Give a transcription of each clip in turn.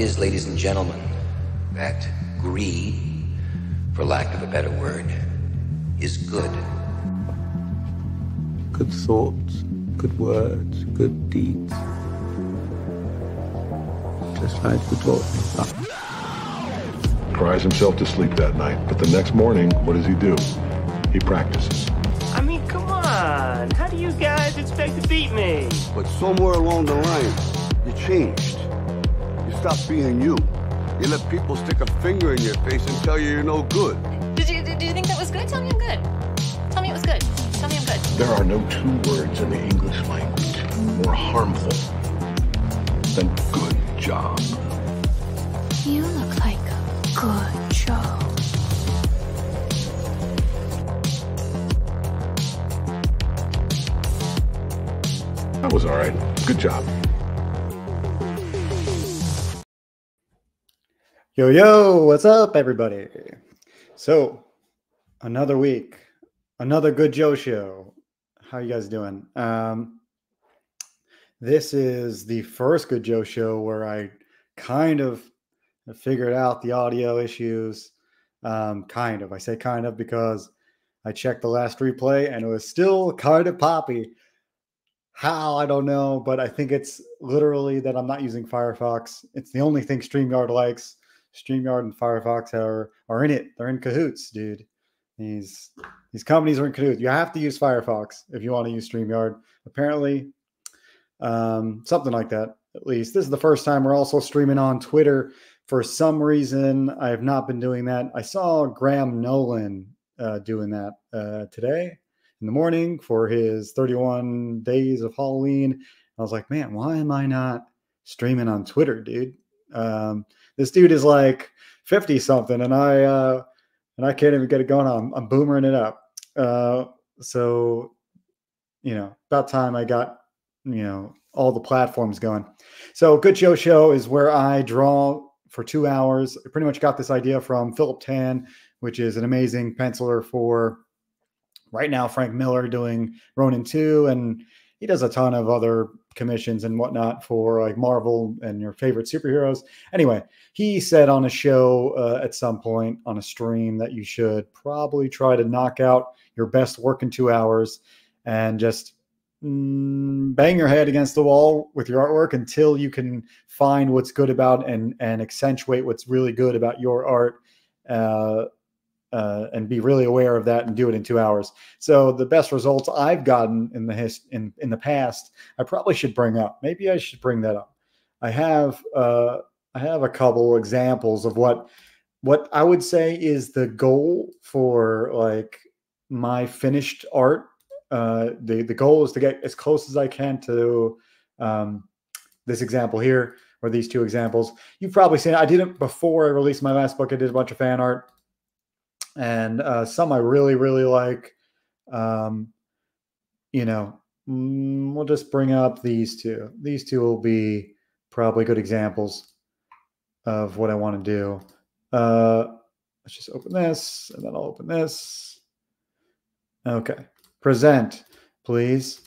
is, ladies and gentlemen, that greed, for lack of a better word, is good. Good thoughts, good words, good deeds. Just like we taught me. Cries himself to sleep that night, but the next morning, what does he do? He practices. I mean, come on. How do you guys expect to beat me? But somewhere along the line, you changed. You stopped being you. You let people stick a finger in your face and tell you you're no good. Did you, did you think that was good? Tell me I'm good. Tell me it was good. Tell me I'm good. There are no two words in the English language more harmful than good job. You look like a good job. That was all right. Good job. Yo, yo, what's up, everybody? So, another week, another good Joe show. How you guys doing? Um, this is the first good Joe show where I kind of figured out the audio issues. Um, kind of. I say kind of because I checked the last replay and it was still kind of poppy. How I don't know, but I think it's literally that I'm not using Firefox. It's the only thing StreamYard likes. StreamYard and Firefox are are in it. They're in cahoots, dude. These these companies are in cahoots. You have to use Firefox if you want to use StreamYard. Apparently, um, something like that. At least this is the first time we're also streaming on Twitter. For some reason, I have not been doing that. I saw Graham Nolan uh, doing that uh, today in the morning for his 31 days of Halloween. I was like, man, why am I not streaming on Twitter, dude? Um, this dude is like 50 something, and I uh, and I can't even get it going on. I'm boomering it up. Uh, so, you know, about time I got you know all the platforms going. So, Good Joe Show is where I draw for two hours. I pretty much got this idea from Philip Tan, which is an amazing penciler for right now Frank Miller doing Ronin 2 and he does a ton of other commissions and whatnot for like Marvel and your favorite superheroes. Anyway, he said on a show uh, at some point on a stream that you should probably try to knock out your best work in two hours and just mm, bang your head against the wall with your artwork until you can find what's good about and and accentuate what's really good about your art. Uh, uh, and be really aware of that and do it in two hours. So the best results I've gotten in the his, in in the past, I probably should bring up. Maybe I should bring that up. I have uh, I have a couple examples of what what I would say is the goal for like my finished art. Uh, the the goal is to get as close as I can to um, this example here or these two examples. You've probably seen. I did it before I released my last book. I did a bunch of fan art and uh, some I really really like. Um, you know, mm, we'll just bring up these two. These two will be probably good examples of what I want to do. Uh, let's just open this, and then I'll open this. Okay, present, please.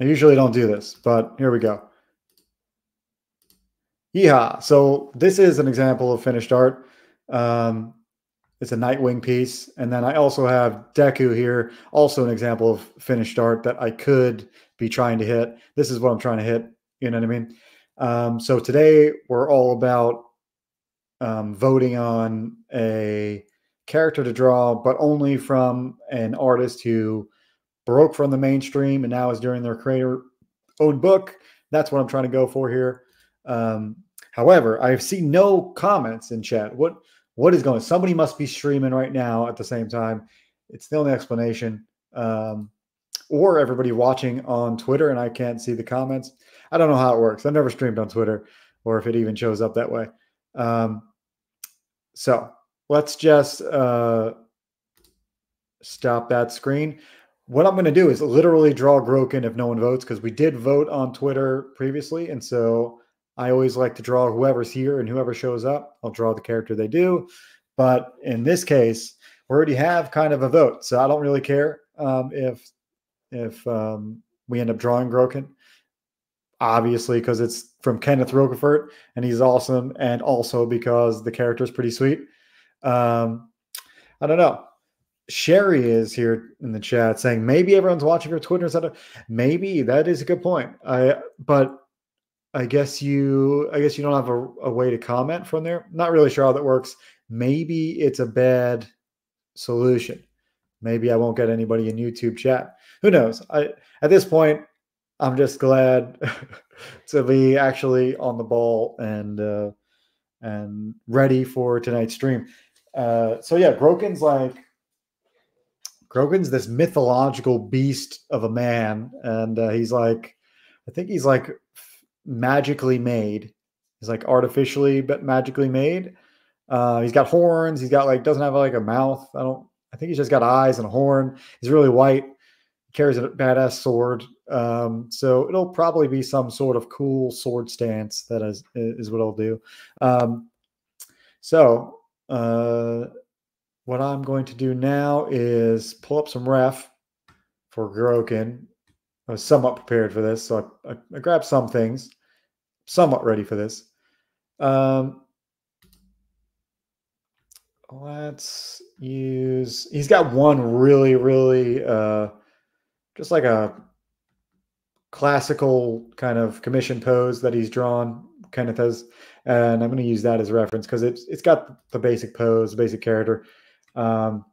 I usually don't do this, but here we go. Yeah, so this is an example of finished art. Um, it's a Nightwing piece. And then I also have Deku here, also an example of finished art that I could be trying to hit. This is what I'm trying to hit. You know what I mean? Um, so today we're all about um, voting on a character to draw, but only from an artist who broke from the mainstream and now is doing their creator own book. That's what I'm trying to go for here. Um, however, I've seen no comments in chat. What what is going somebody must be streaming right now at the same time. It's the only explanation um, or everybody watching on twitter and i can't see the comments. I don't know how it works. I've never streamed on twitter or if it even shows up that way. Um, so let's just uh, stop that screen. What i'm going to do is literally draw groken if no one votes because we did vote on twitter previously and so I always like to draw whoever's here and whoever shows up, I'll draw the character they do. But in this case, we already have kind of a vote. So I don't really care um, if if um, we end up drawing Groken. Obviously, because it's from Kenneth Rocafort and he's awesome, and also because the character is pretty sweet. Um, I don't know. Sherry is here in the chat saying maybe everyone's watching her Twitter instead maybe that is a good point. I but I guess you I guess you don't have a, a way to comment from there. Not really sure how that works. Maybe it's a bad solution. Maybe I won't get anybody in YouTube chat. Who knows? I at this point, I'm just glad to be actually on the ball and uh, and ready for tonight's stream. Uh, so yeah, Groken's like Groken's this mythological beast of a man, and uh, he's like, I think he's like magically made. He's like artificially but magically made. Uh, he's got horns. He's got like doesn't have like a mouth. I don't. I think he's just got eyes and a horn. He's really white. He carries a badass sword. Um, so it'll probably be some sort of cool sword stance. That is is what I'll do. Um, so uh, what I'm going to do now is pull up some ref for Groken. I was somewhat prepared for this, so I, I, I grabbed some things, somewhat ready for this. Um, let's use. He's got one really, really, uh, just like a classical kind of commission pose that he's drawn. Kenneth has, and I'm going to use that as reference because it's it's got the basic pose, basic character. Um,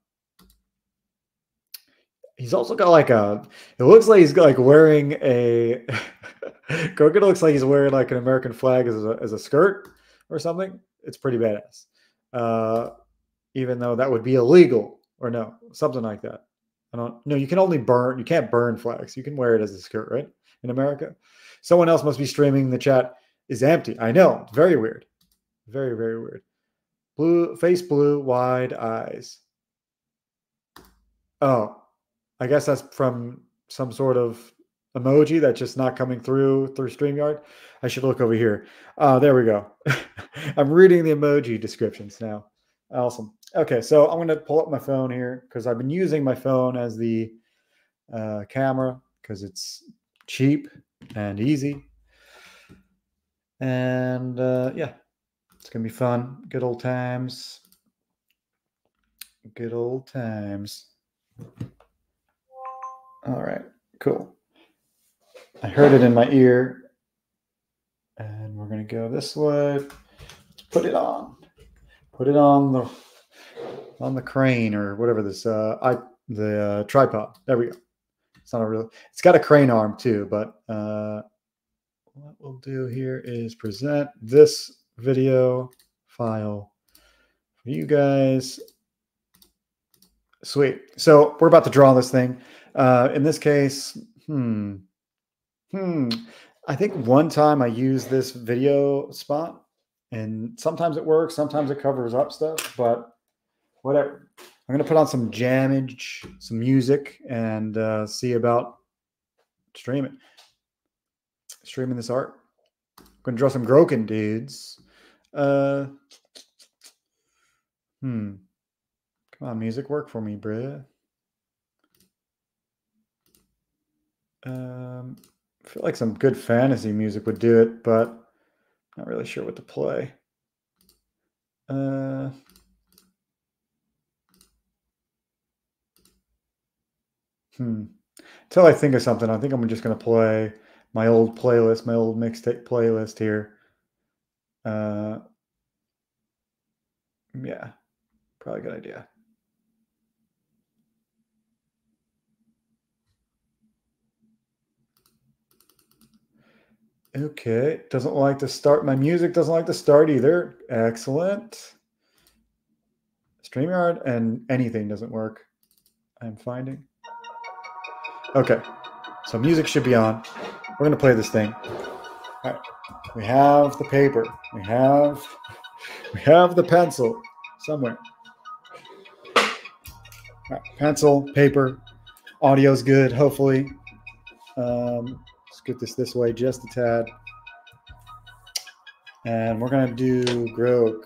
he's also got like a. It looks like he's like wearing a. Groken looks like he's wearing like an American flag as a, as a skirt or something. It's pretty badass. Uh, even though that would be illegal or no, something like that. I don't. No, you can only burn. You can't burn flags. You can wear it as a skirt, right? In America, someone else must be streaming. The chat is empty. I know. Very weird. Very very weird. Blue face, blue, wide eyes. Oh, I guess that's from some sort of emoji that's just not coming through through StreamYard. I should look over here. Uh, there we go. I'm reading the emoji descriptions now. Awesome. Okay, so I'm going to pull up my phone here because I've been using my phone as the uh, camera because it's cheap and easy. And uh, yeah, it's gonna be fun. Good old times. Good old times. All right, cool. I heard it in my ear. And we're gonna go this way. Let's put it on. Put it on the on the crane or whatever this uh I the uh, tripod. There we go. It's not a real it's got a crane arm too, but uh what we'll do here is present this video file for you guys. Sweet. So we're about to draw this thing. Uh, in this case, hmm, hmm. I think one time I used this video spot, and sometimes it works, sometimes it covers up stuff, but whatever. I'm gonna put on some jammage, some music, and uh, see about streaming, streaming this art. I'm gonna draw some Groken dudes. Uh, hmm. Come on, music, work for me, bruh. Um, I feel like some good fantasy music would do it, but not really sure what to play. Uh, hmm. Until I think of something, I think I'm just going to play my old playlist, my old mixtape playlist here. Uh, yeah, probably a good idea. Okay, doesn't like to start. My music doesn't like to start either. Excellent. StreamYard and anything doesn't work. I'm finding. Okay, so music should be on. We're gonna play this thing. All right. We have the paper. We have we have the pencil somewhere. Pencil, paper, audio's good, hopefully. Um, get this this way just a tad. And we're going to do Grok.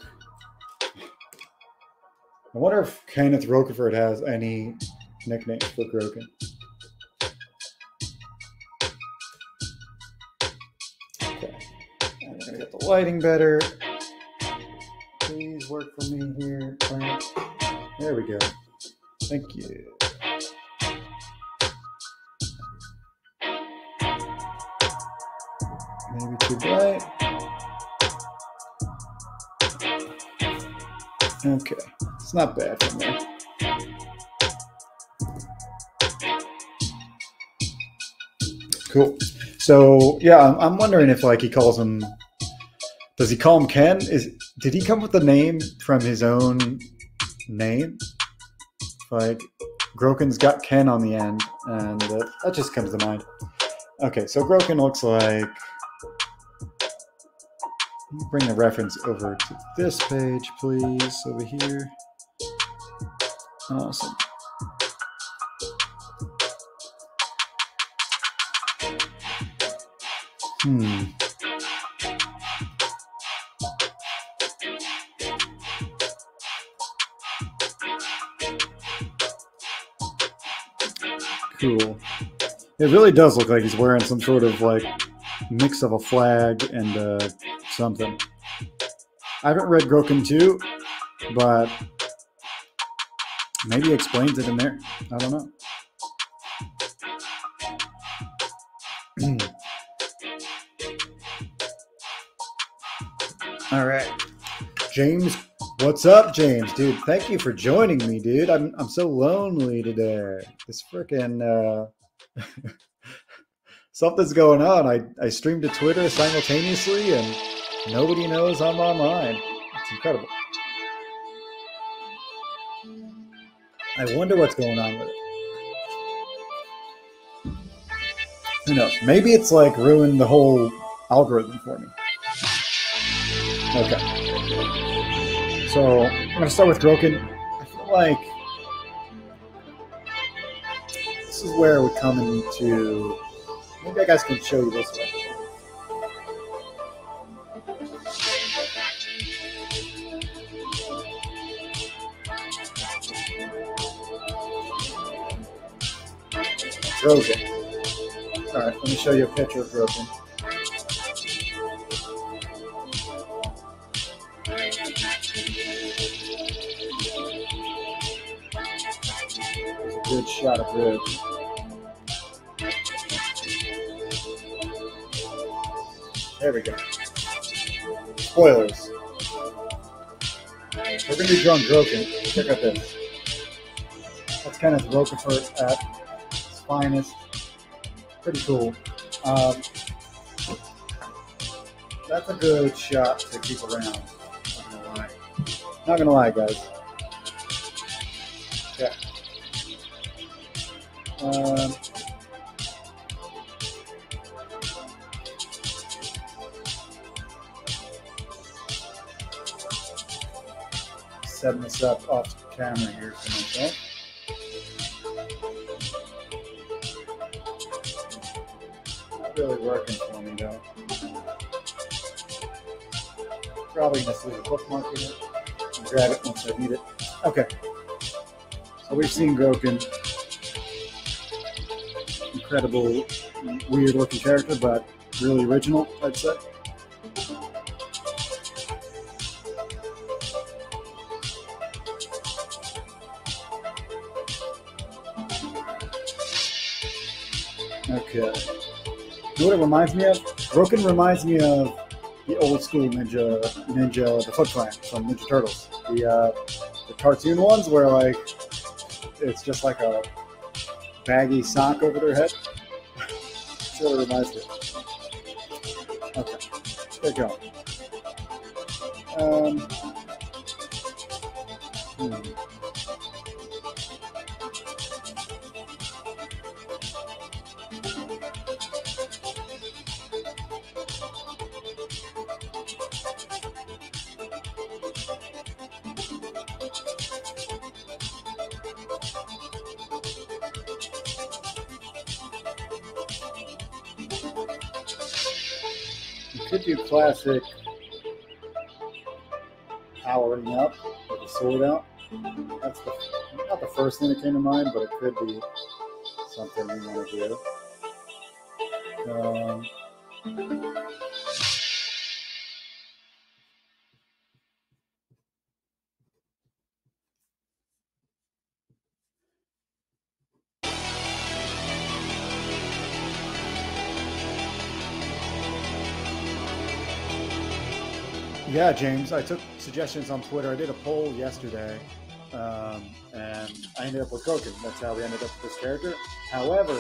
I wonder if Kenneth Rocafort has any nicknames for Groken. Okay. I'm gonna get the lighting better. Please work for me here. There we go. Thank you. Too bright. Okay, it's not bad for me. Cool. So yeah, I'm, I'm wondering if like he calls him. Does he call him Ken? Is did he come with the name from his own name? Like Groken's got Ken on the end, and uh, that just comes to mind. Okay, so Groken looks like. Bring the reference over to this page, please. Over here. Awesome. Hmm. Cool. It really does look like he's wearing some sort of like mix of a flag and uh, something. I haven't read Groken 2, but maybe explains it in there. I don't know. All right. James, what's up, James? Dude, thank you for joining me, dude. I'm I'm so lonely today. This freaking uh something's going on. I, I streamed to Twitter simultaneously and nobody knows I'm online. It's incredible. I wonder what's going on with it. Who knows? Maybe it's like ruined the whole algorithm for me. Okay. So I'm gonna start with Groken. I feel like this is where we come into. Maybe I guys can show you this way. Groken. All right, let me show you a picture of. There's a good shot of ribs. There we go. Spoilers. We're gonna be drawing Groken. Check out this. That's kind of Rocafort at uh, its finest. Pretty cool. Um, that's a good shot to keep around. Not gonna lie. Not gonna lie, guys. Yeah. Um, setting this up off camera here for myself. Probably a bookmark in it and grab it once I need it. Okay. So we've seen Groken. Incredible, weird looking character, but really original, I'd say. Okay. You know what it reminds me of? Groken reminds me of the old school Ninja Ninja the Foot Clan from Ninja Turtles. The uh, the cartoon ones where like it's just like a baggy sock over their head. What it reminds me. Okay. there you go. Um, hmm. With out. That's the not the first thing that came to mind, but it could be something we want to do. Um, Yeah, James. I took suggestions on Twitter. I did a poll yesterday, um, and I ended up with Groken. That's how we ended up with this character. However,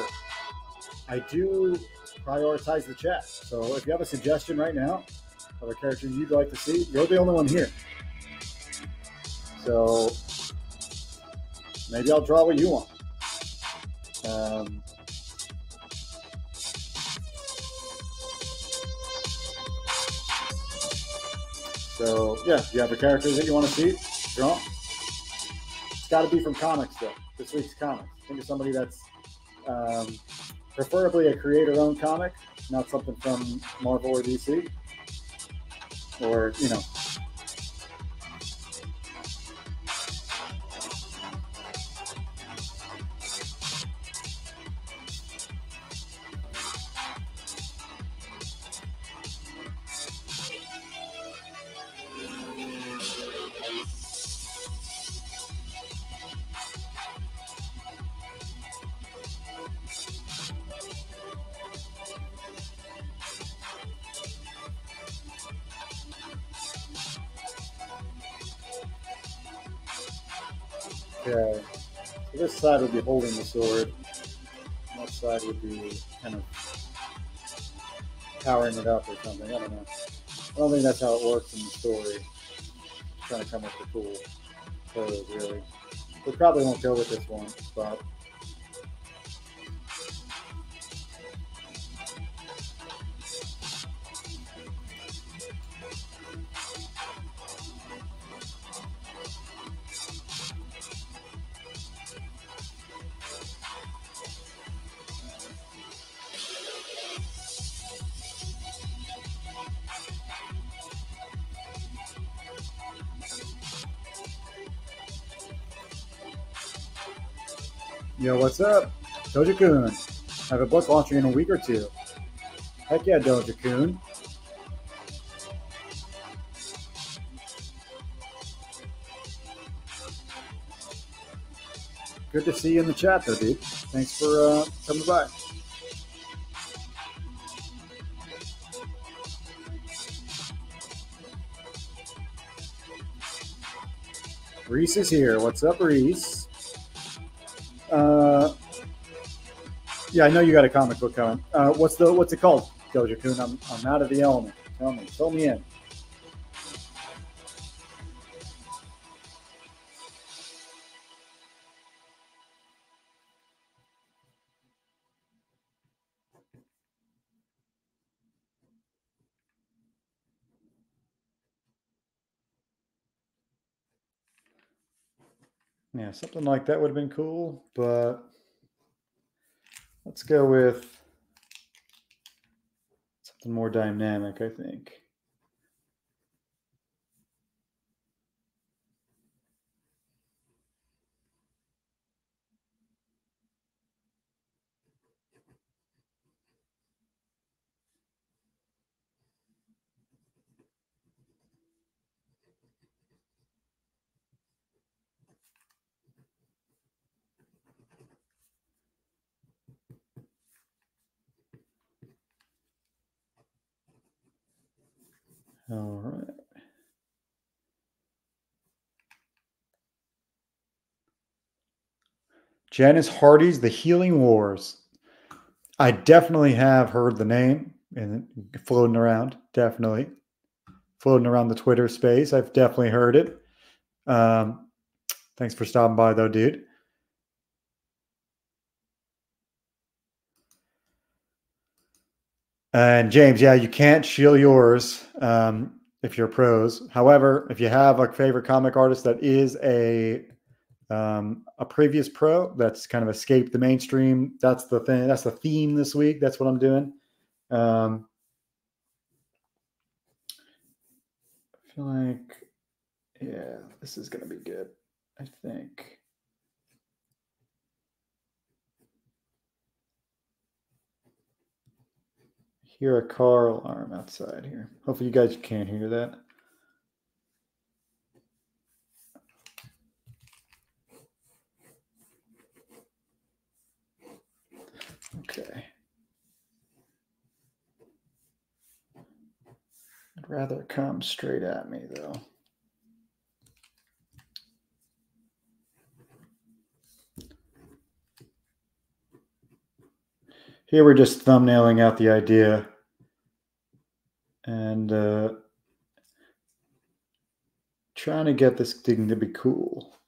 I do prioritize the chat. So if you have a suggestion right now of a character you'd like to see, you're the only one here. So maybe I'll draw what you want. Um, so yeah, you have a character that you want to see, draw. It's got to be from comics though. This week's comics. Think of somebody that's um, preferably a creator-owned comic, not something from Marvel or DC, or you know. Holding the sword. That side would be kind of powering it up or something. I don't know. I don't think that's how it works in the story. trying to come up with a cool photos, really. We probably won't go with this one, but what's up? Doja Coon. I have a book launching in a week or two. Heck yeah, Doja Coon. Good to see you in the chat, though, dude. Thanks for uh, coming by. Reese is here. What's up, Reese? Yeah, I know you got a comic book coming. Uh, what's the what's it called, Kun? I'm I'm out of the element. Tell me, fill me in. Yeah, something like that would have been cool, but let's go with something more dynamic, I think. Janice Hardy's The Healing Wars. I definitely have heard the name and floating around. Definitely floating around the Twitter space. I've definitely heard it. Um, thanks for stopping by, though, dude. And James, yeah, you can't shield yours um, if you're pros. However, if you have a favorite comic artist that is a um, a previous pro that's kind of escaped the mainstream, that's the thing. That's the theme this week. That's what I'm doing. Um, I feel like, yeah, this is gonna be good. I think. hear a car alarm outside here. Hopefully, you guys can't hear that. Okay. I'd rather come straight at me though. Here we're just thumbnailing out the idea and uh, trying to get this thing to be cool.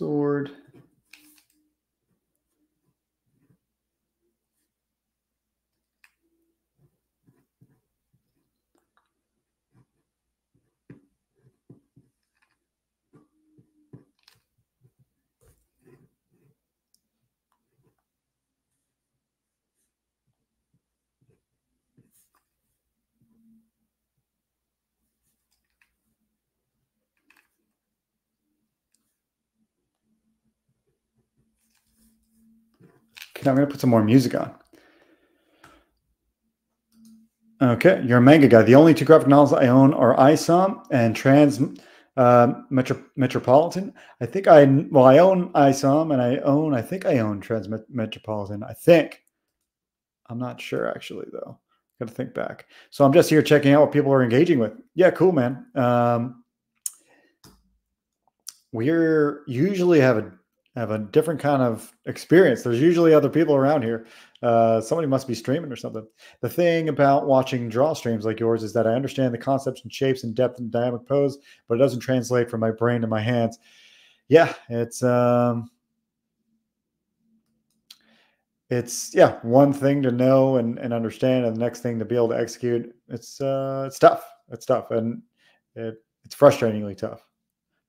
Sword. Okay, I'm gonna put some more music on. Okay, you're a manga guy. The only two graphic novels I own are ISOM and Trans uh, Metro, Metropolitan. I think I well, I own ISOM and I own. I think I own Trans Metropolitan. I think. I'm not sure actually though. Got to think back. So I'm just here checking out what people are engaging with. Yeah, cool, man. Um, we're usually have a have a different kind of experience. There's usually other people around here. Uh, somebody must be streaming or something. The thing about watching draw streams like yours is that I understand the concepts and shapes and depth and dynamic pose, but it doesn't translate from my brain to my hands. Yeah, it's um, it's yeah, one thing to know and, and understand, and the next thing to be able to execute. It's uh, it's tough. It's tough, and it, it's frustratingly tough.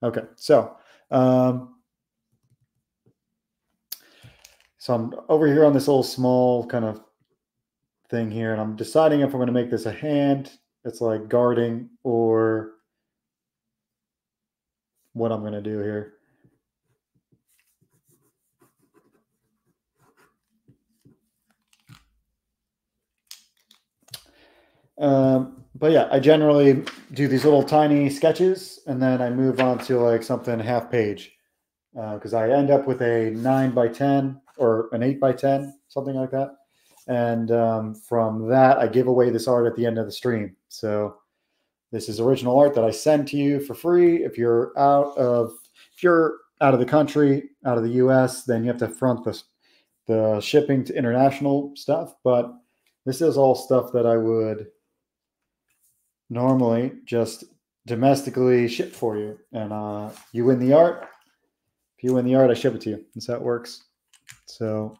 Okay, so um, so I'm over here on this little small kind of thing here, and I'm deciding if I'm going to make this a hand that's like guarding or what I'm going to do here. Um, but yeah, I generally do these little tiny sketches and then I move on to like something half page because uh, I end up with a nine by 10 or an eight by 10, something like that. And um, from that, I give away this art at the end of the stream. So this is original art that I send to you for free. If you're out of, if you're out of the country, out of the U.S., then you have to front the, the shipping to international stuff. But this is all stuff that I would normally just domestically ship for you. And uh, you win the art. If you win the art, I ship it to you. That's how it works. So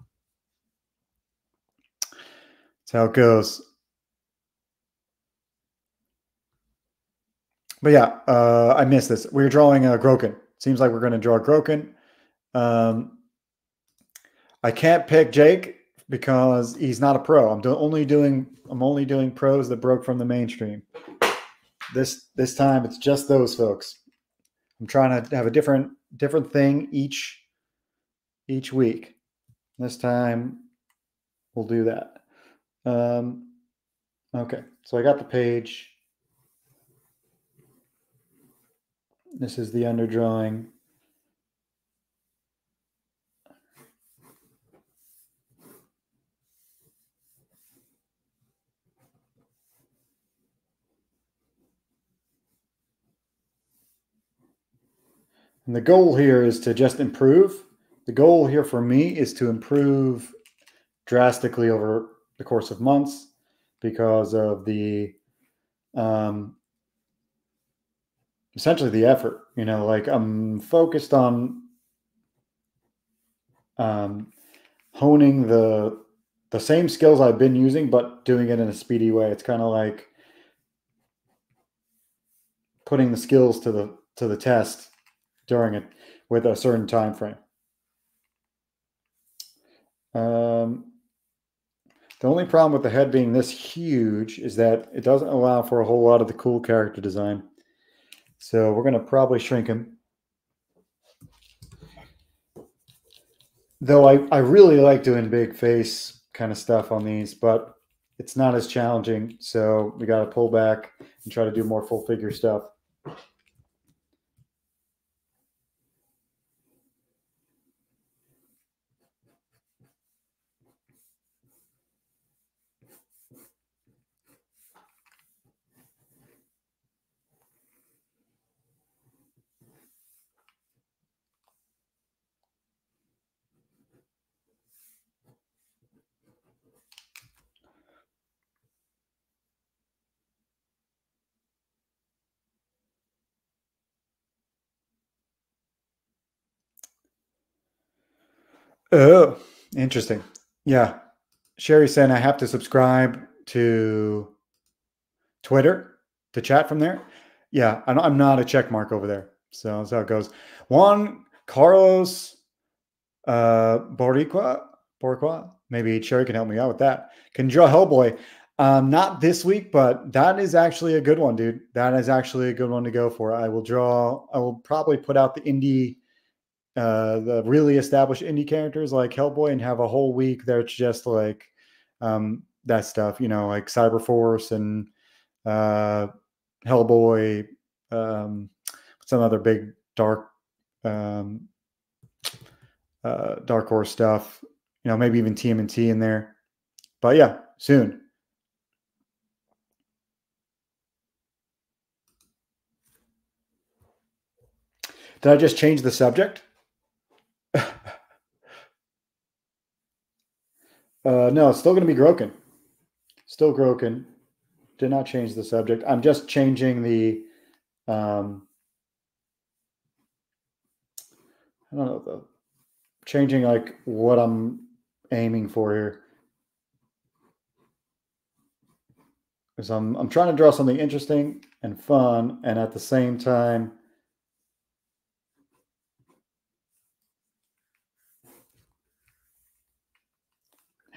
that's how it goes. But yeah, uh, I missed this. We are drawing a Groken. Seems like we're going to draw Groken. Um, I can't pick Jake because he's not a pro. I'm do- only doing I'm only doing pros that broke from the mainstream. This this time it's just those folks. I'm trying to have a different different thing each each week. This time we'll do that. Um, okay, so I got the page. This is the underdrawing. And the goal here is to just improve the goal here for me is to improve drastically over the course of months because of the um, essentially the effort. You know, like I'm focused on um, honing the the same skills I've been using, but doing it in a speedy way. It's kind of like putting the skills to the to the test during it with a certain time frame. Um, the only problem with the head being this huge is that it doesn't allow for a whole lot of the cool character design. So we're going to probably shrink him. though I, I really like doing big face kind of stuff on these, but it's not as challenging. So we got to pull back and try to do more full figure stuff. Oh, interesting. Yeah. Sherry said I have to subscribe to Twitter to chat from there. Yeah, I'm not a check mark over there. So that's how it goes. Juan Carlos uh Boricua, Boricua. Maybe Sherry can help me out with that. Can draw Hellboy. Um, not this week, but that is actually a good one, dude. That is actually a good one to go for. I will draw, I will probably put out the indie uh, the really established indie characters like Hellboy and have a whole week that's just like um, that stuff, you know, like Cyberforce and uh, Hellboy. Um, what's another big dark um, uh, Dark Horse stuff? You know, maybe even TMNT in there. But yeah, soon. Did I just change the subject? uh, no, it's still going to be Groken. Still Groken. Did not change the subject. I'm just changing the. Um, I don't know the changing like what I'm aiming for here. Because I'm I'm trying to draw something interesting and fun, and at the same time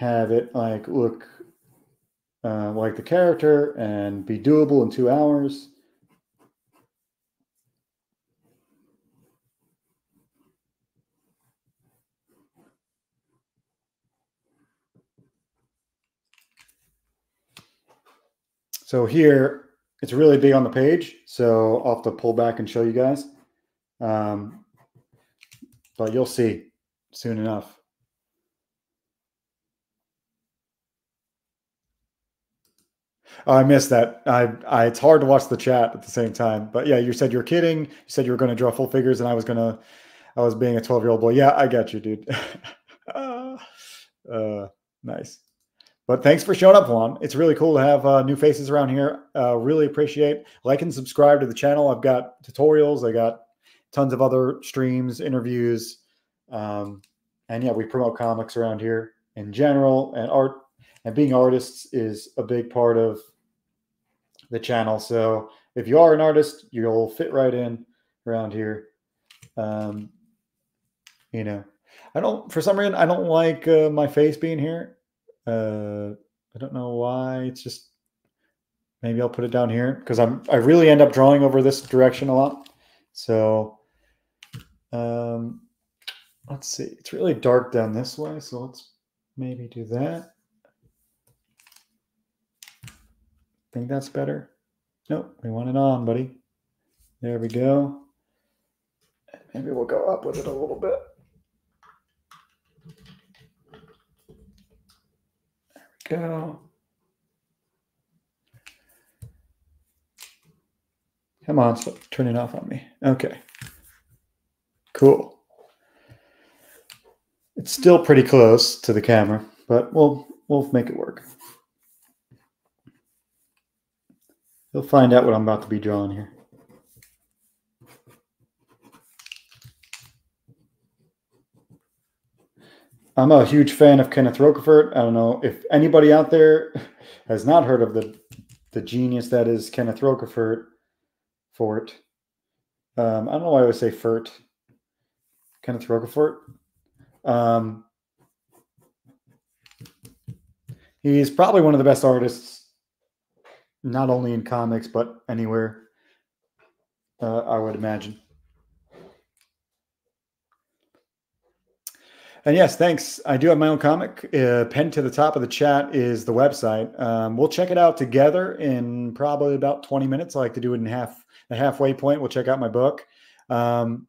have it like look uh, like the character and be doable in two hours. So here, it's really big on the page, so I'll have to pull back and show you guys. Um, but you'll see soon enough. I missed that. I, I, it's hard to watch the chat at the same time. But yeah, you said you're kidding. You said you were going to draw full figures, and I was gonna, I was being a 12 year old boy. Yeah, I got you, dude. uh, uh, nice. But thanks for showing up, Juan. It's really cool to have uh, new faces around here. Uh, really appreciate. Like and subscribe to the channel. I've got tutorials. I got tons of other streams, interviews, um, and yeah, we promote comics around here in general and art. And being artists is a big part of the channel. So if you are an artist, you'll fit right in around here. Um, you know, I don't, for some reason, I don't like uh, my face being here. Uh, I don't know why. It's just, maybe I'll put it down here because I'm, I really end up drawing over this direction a lot. So, um, let's see, it's really dark down this way. So let's maybe do that. Think that's better? Nope, we want it on, buddy. There we go. Maybe we'll go up with it a little bit. There we go. Come on, stop turning off on me. Okay. Cool. It's still pretty close to the camera, but we'll we'll make it work. You'll find out what I'm about to be drawing here. I'm a huge fan of Kenneth Rocafort. I don't know if anybody out there has not heard of the the genius that is Kenneth Rocafort. Fort. Um, I don't know why I would say Furt. Kenneth Rocafort. Um, he's probably one of the best artists, not only in comics but anywhere. Uh, I would imagine. And yes, thanks. I do have my own comic. Uh, pinned to the top of the chat is the website. Um, we'll check it out together in probably about 20 minutes. I like to do it in half the halfway point. We'll check out my book. Um,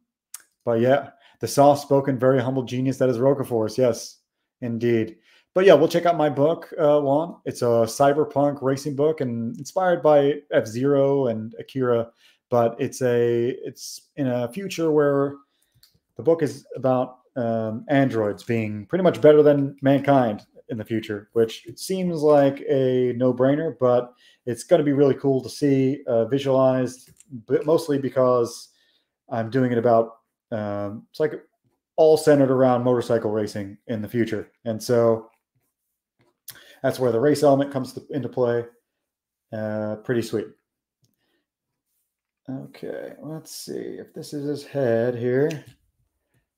but yeah, the soft spoken, very humble genius that is Rocafort. Yes, indeed. But yeah, we'll check out my book, uh, Juan. It's a cyberpunk racing book and inspired by F Zero and Akira. But it's a it's in a future where the book is about um, androids being pretty much better than mankind in the future, which seems like a no brainer, but it's going to be really cool to see uh, visualized, but mostly because I'm doing it about um, it's like all centered around motorcycle racing in the future, and so that's where the race element comes to, into play. Uh, pretty sweet. Okay, let's see if this is his head here.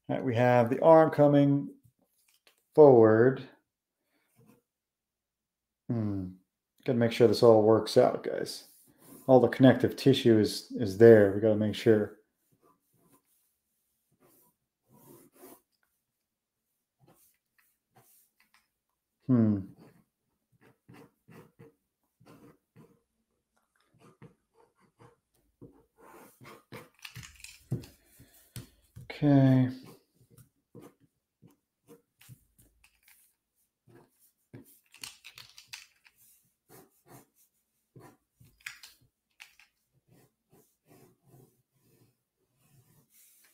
All right, we have the arm coming forward. Hmm. Gotta make sure this all works out, guys. All the connective tissue is is there. We gotta make sure. Hmm. Okay.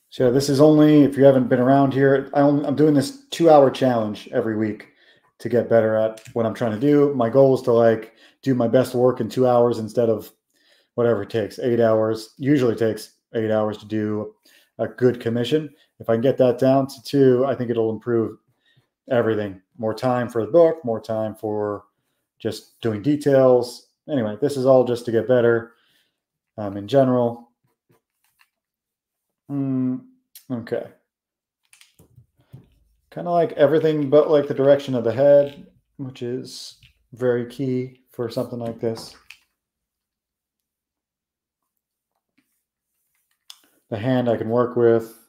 So this is only if you haven't been around here. I am doing this two-hour challenge every week to get better at what I'm trying to do. My goal is to like do my best work in two hours instead of whatever it takes, eight hours. Usually takes eight hours to do a good commission. If I can get that down to two, I think it'll improve everything. More time for the book, more time for just doing details. Anyway, this is all just to get better um, in general. Mm, okay. Kind of like everything but like the direction of the head, which is very key for something like this. The hand I can work with.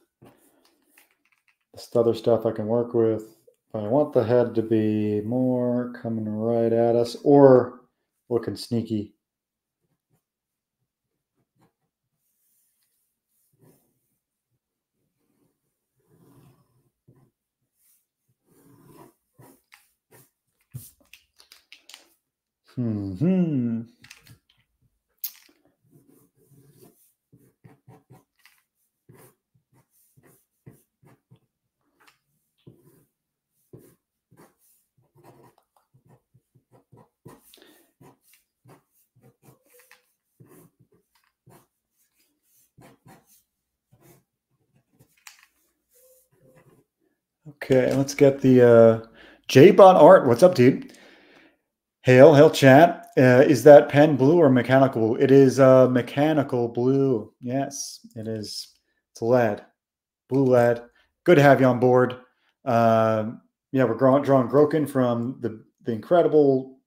This other stuff I can work with. But I want the head to be more coming right at us or looking sneaky. Hmm. Okay, let's get the uh, J-Bot art. What's up, dude? Hail, hail, chat. Uh, is that pen blue or mechanical? It is uh, mechanical blue. Yes, it is. It's lead, blue lead. Good to have you on board. Uh, yeah, we're drawing, drawing Groken from the the incredible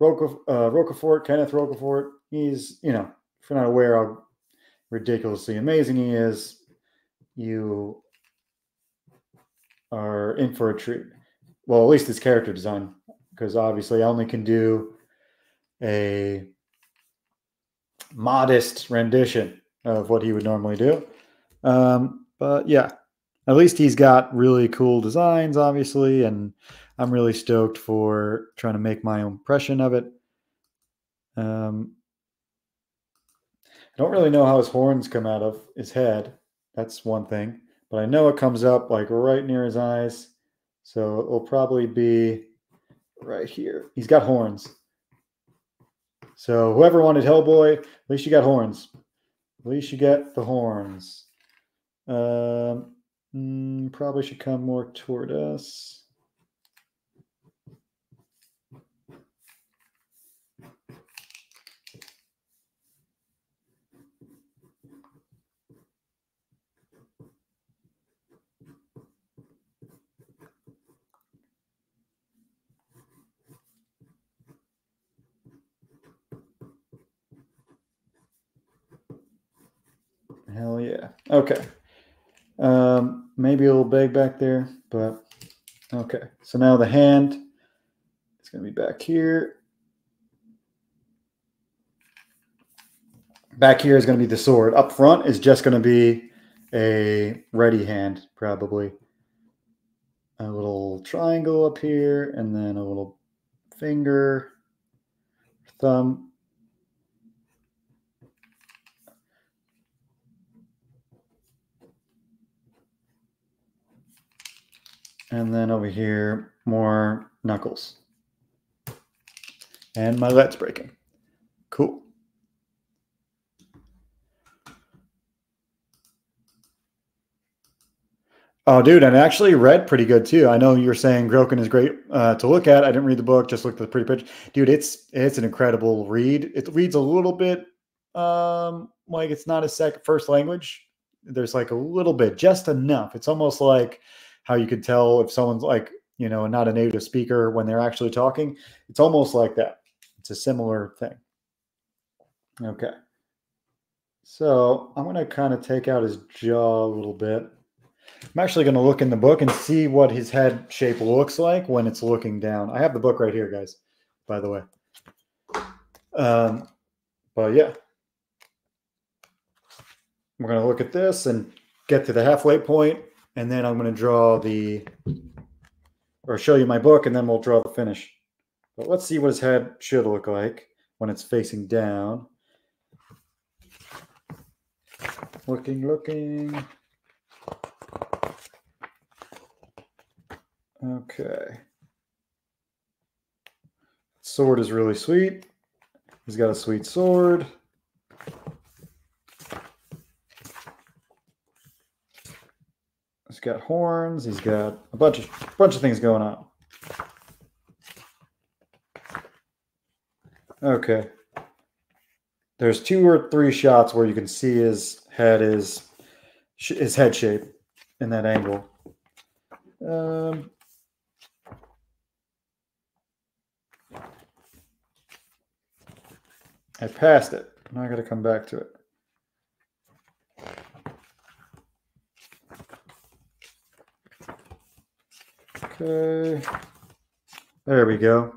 Roca, uh, Rocafort, Kenneth Rocafort. He's, you know, if you're not aware how ridiculously amazing he is, you are in for a treat. Well, at least his character design, because obviously I only can do a modest rendition of what he would normally do. Um, but yeah, at least he's got really cool designs, obviously, and I'm really stoked for trying to make my own impression of it. Um, I don't really know how his horns come out of his head. That's one thing but I know it comes up like right near his eyes. So it'll probably be right here. He's got horns. So whoever wanted Hellboy, at least you got horns. At least you get the horns. Um, mm, probably should come more toward us. Hell yeah. Okay. Um, maybe a little big back there, but Okay, so now the hand is going to be back here. Back here is going to be the sword. Up front is just going to be a ready hand, probably. A little triangle up here, and then a little finger, thumb. And then over here, more knuckles. And my let's breaking. Cool. Oh, dude, and it actually read pretty good too. I know you're saying Groken is great uh, to look at. I didn't read the book; just looked at the pretty picture. Dude, it's it's an incredible read. It reads a little bit um, like it's not a second first language. There's like a little bit, just enough. It's almost like how you could tell if someone's like you know not a native speaker when they're actually talking. It's almost like that. It's a similar thing. Okay. So I'm going to kind of take out his jaw a little bit. I'm actually going to look in the book and see what his head shape looks like when it's looking down. I have the book right here, guys, by the way. Um, but yeah, we're going to look at this and get to the halfway point, and then I'm going to draw the, or show you my book, and then we'll draw the finish. But let's see what his head should look like when it's facing down. Looking, looking. Okay. Sword is really sweet. He's got a sweet sword. He's got horns. He's got a bunch of a bunch of things going on. Okay. There's two or three shots where you can see his head is his head shape in that angle. Um, I passed it. Now I got to come back to it. Okay. There we go.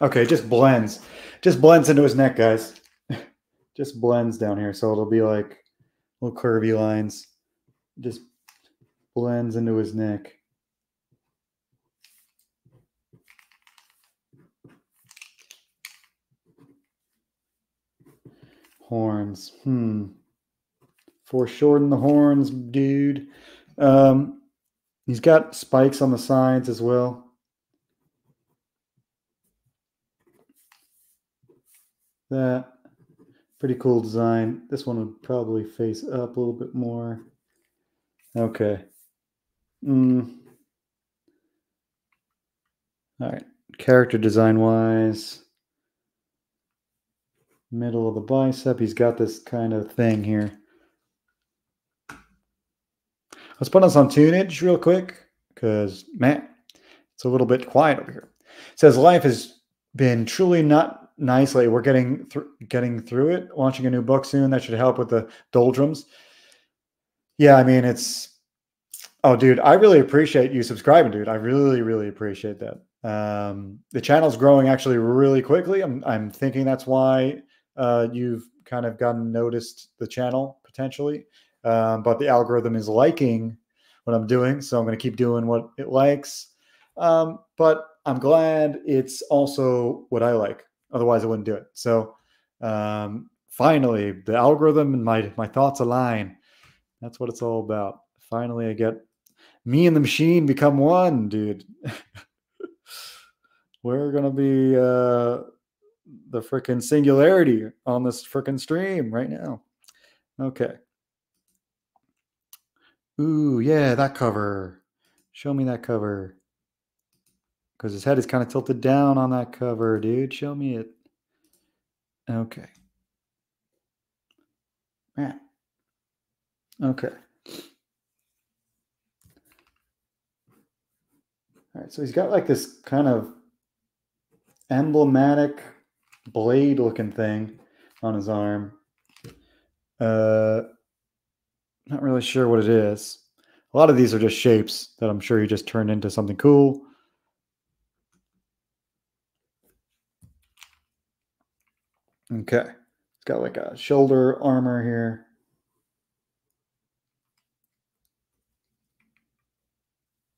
Okay, just blends. Just blends into his neck, guys. just blends down here. So it'll be like little curvy lines. Just blends into his neck. Horns. Hmm. Foreshorten the horns, dude. Um, he's got spikes on the sides as well. That pretty cool design. This one would probably face up a little bit more. Okay. Mm. All right. Character design wise middle of the bicep. He's got this kind of thing here. Let's put on some tunage real quick because, man, it's a little bit quiet over here. It says life has been truly not nice lately. We're getting through getting through it. Launching a new book soon. That should help with the doldrums. Yeah, I mean it's. Oh, dude, I really appreciate you subscribing, dude. I really, really appreciate that. Um, the channel's growing actually really quickly. I'm, I'm thinking that's why uh, you've kind of gotten noticed the channel potentially. Um, but the algorithm is liking what I'm doing, so I'm going to keep doing what it likes. Um, but I'm glad it's also what I like. Otherwise, I wouldn't do it. So um, finally, the algorithm and my my thoughts align. That's what it's all about. Finally, I get me and the machine become one, dude. We're gonna be uh, the freaking singularity on this freaking stream right now. Okay. Ooh, yeah, that cover. Show me that cover. Because his head is kind of tilted down on that cover, dude. Show me it. Okay. Man. Okay. All right, so he's got like this kind of emblematic blade looking thing on his arm. Uh, not really sure what it is. A lot of these are just shapes that I'm sure you just turned into something cool. Okay. It's got like a shoulder armor here.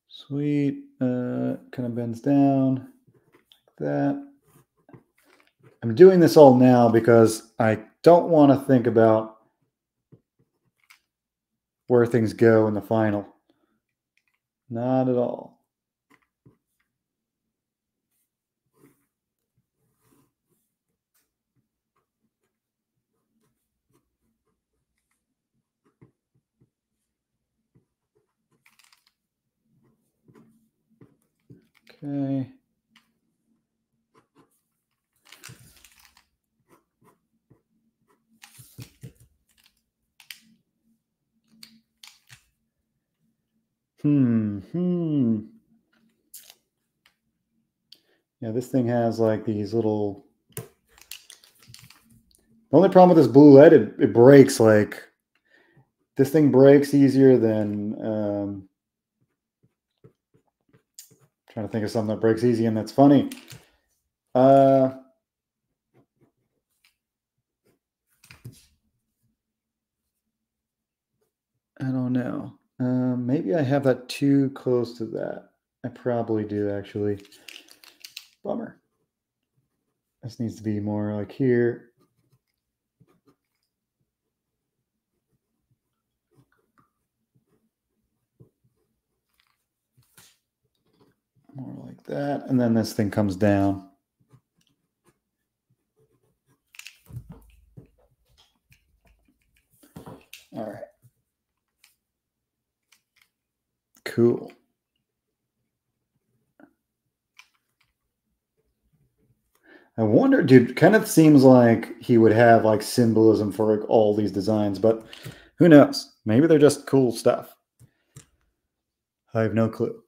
Sweet. Uh, kind of bends down like that. I'm doing this all now because I don't want to think about where things go in the final. Not at all. Okay. Hmm. Hmm. Yeah, this thing has like these little. The only problem with this blue lead, it, it breaks like. This thing breaks easier than. Um, trying to think of something that breaks easy and that's funny. Uh, I don't know. Um, maybe I have that too close to that. I probably do actually. Bummer. This needs to be more like here. More like that. And then this thing comes down. All right. Cool. I wonder, dude, kind of seems like he would have like symbolism for like all these designs, but who knows? Maybe they're just cool stuff. I have no clue.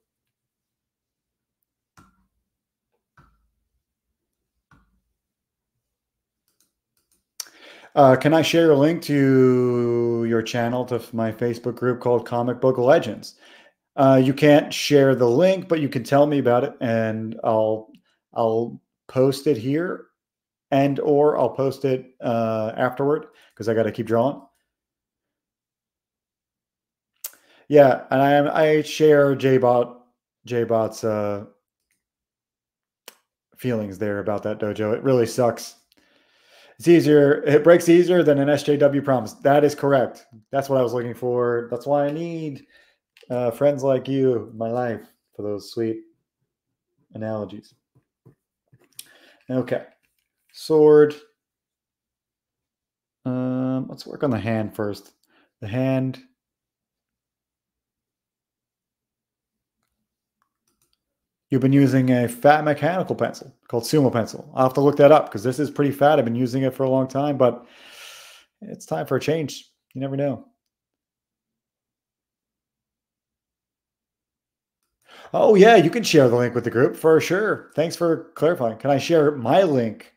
Uh, can I share a link to your channel to my Facebook group called Comic Book Legends? Uh, you can't share the link, but you can tell me about it, and I'll I'll post it here, and or I'll post it uh, afterward because I got to keep drawing. Yeah, and I I share JBot JBot's uh, feelings there about that dojo. It really sucks. It's easier. It breaks easier than an SJW promise. That is correct. That's what I was looking for. That's why I need uh, friends like you my life for those sweet analogies. Okay, sword. Um, let's work on the hand first. The hand. You've been using a fat mechanical pencil called Sumo pencil. I'll have to look that up because this is pretty fat. I've been using it for a long time, but it's time for a change. You never know. Oh yeah, you can share the link with the group for sure. Thanks for clarifying. Can I share my link?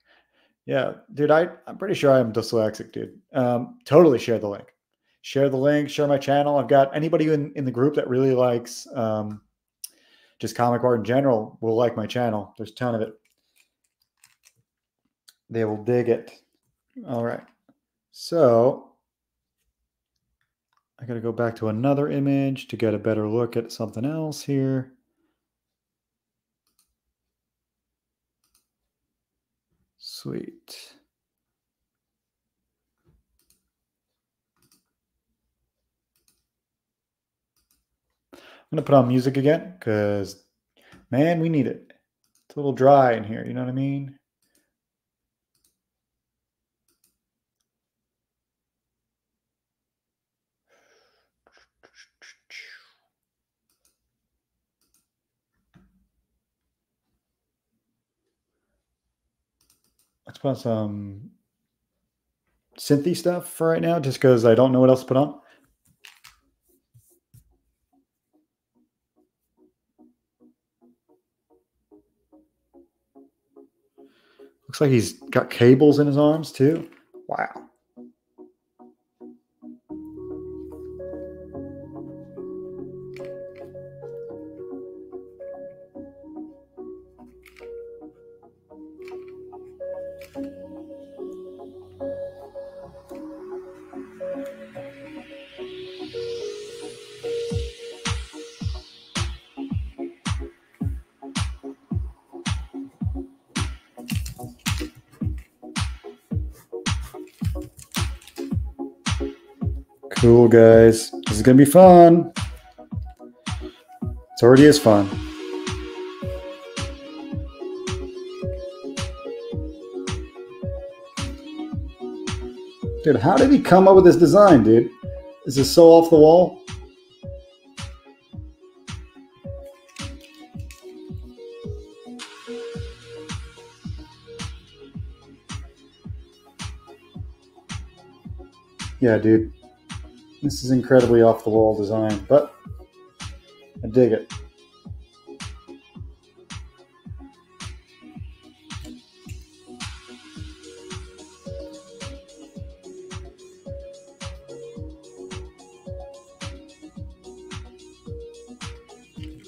Yeah, dude, I I'm pretty sure I'm dyslexic, dude. Um, totally share the link. Share the link. Share my channel. I've got anybody in in the group that really likes um, just comic art in general will like my channel. There's a ton of it. They will dig it. All right. So I got to go back to another image to get a better look at something else here. Sweet. I'm going to put on music again because, man, we need it. It's a little dry in here. You know what I mean? Let's put some synthy stuff for right now, just because I don't know what else to put on. Looks like he's got cables in his arms too. Wow. Guys. This is going to be fun. It already is fun. Dude, how did he come up with this design, dude? Is this is so off the wall. Yeah, dude. This is incredibly off the wall design, but I dig it.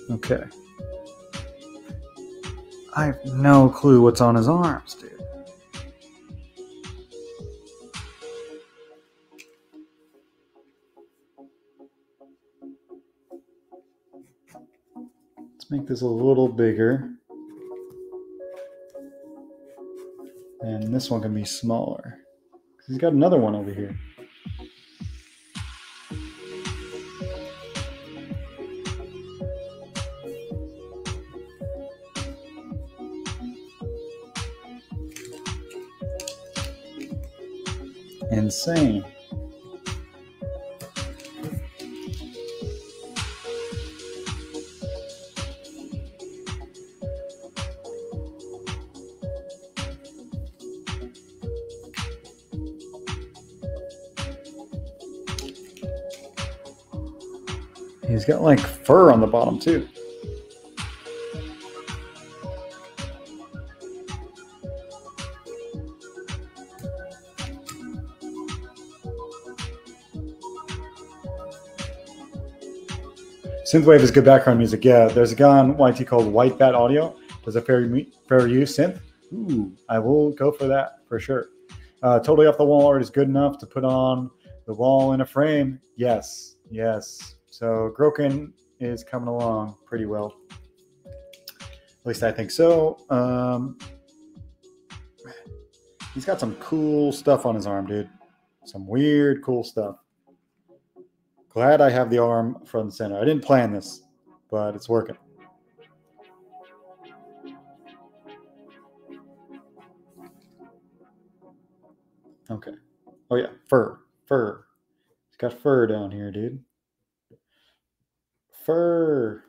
Okay. I have no clue what's on his arms, dude. Make this a little bigger. And this one can be smaller. He's got another one over here. Insane. Like fur on the bottom too. Synthwave is good background music. Yeah, there's a guy on YT called White Bat Audio. Does a fair fair use synth. Ooh, I will go for that for sure. Uh, totally off the wall art is good enough to put on the wall in a frame. Yes, yes. So Groken is coming along pretty well. At least I think so. Um, he's got some cool stuff on his arm, dude. Some weird, cool stuff. Glad I have the arm front and center. I didn't plan this, but it's working. Okay. Oh yeah, fur, fur. He's got fur down here, dude. Fur,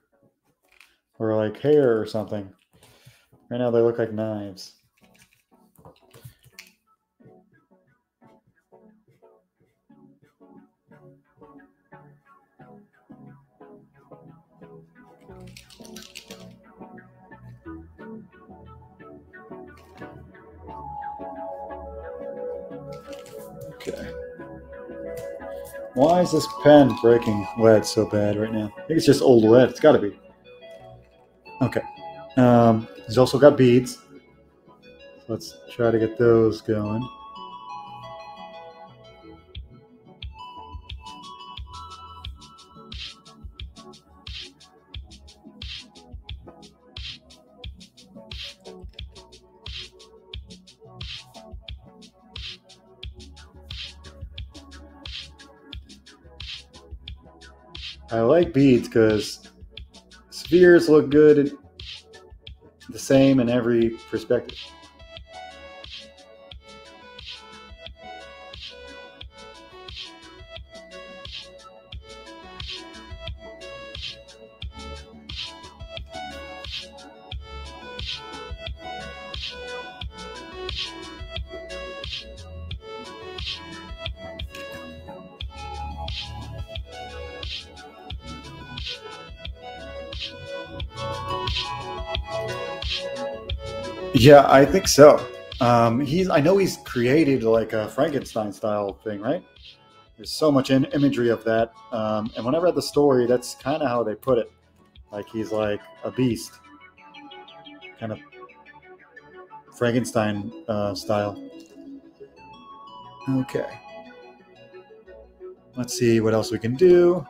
or like hair or something. Right now they look like knives. Why is this pen breaking lead so bad right now? I think it's just old lead. It's got to be. Okay. Um, he's also got beads. Let's try to get those going. Beads because spheres look good, the same in every perspective. Yeah, I think so. Um, he's I know he's created like a Frankenstein style thing, right? There's so much in, imagery of that, um, and when I read the story, that's kind of how they put it. Like he's like a beast, kind of Frankenstein uh, style. Okay, let's see what else we can do.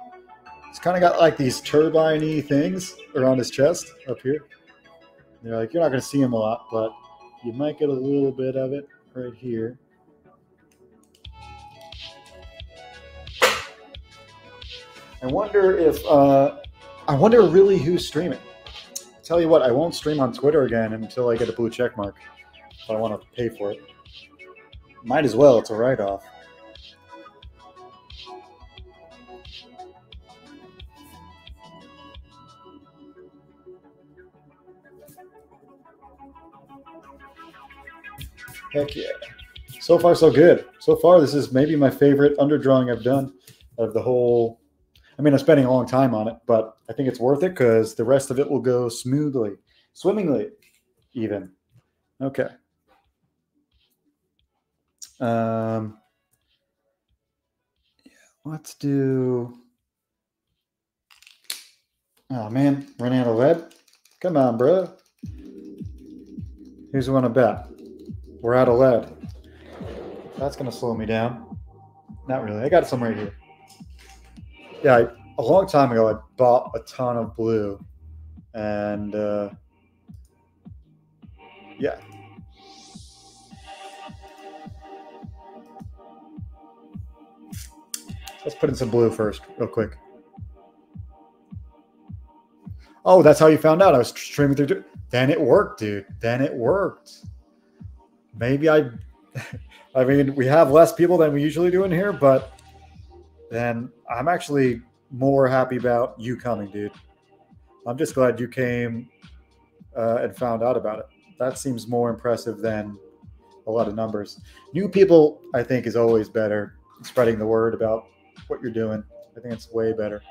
He's kind of got like these turbine things around his chest up here. They're like, you're not going to see him a lot, but you might get a little bit of it right here. I wonder if uh, I wonder really who's streaming. I Tell you what, I won't stream on Twitter again until I get a blue check mark. If I want to pay for it, might as well. It's a write Heck yeah. So far, so good. So far, this is maybe my favorite underdrawing I've done of the whole. I mean, I'm spending a long time on it, but I think it's worth it because the rest of it will go smoothly, swimmingly, even. Okay. Um, yeah, let's do. Oh man, running out of lead. Come on, bro. Here's one bet. We're out of lead. That's gonna slow me down. Not really. I got some right here. Yeah, I, a long time ago, I bought a ton of blue, and uh, yeah. Let's put in some blue first, real quick. Oh, that's how you found out. I was streaming through. Then it worked, dude. Then it worked. Maybe I. I mean, we have less people than we usually do in here, but then I'm actually more happy about you coming, dude. I'm just glad you came uh, and found out about it. That seems more impressive than a lot of numbers. New people, I think, is always better. Spreading the word about what you're doing, I think it's way better.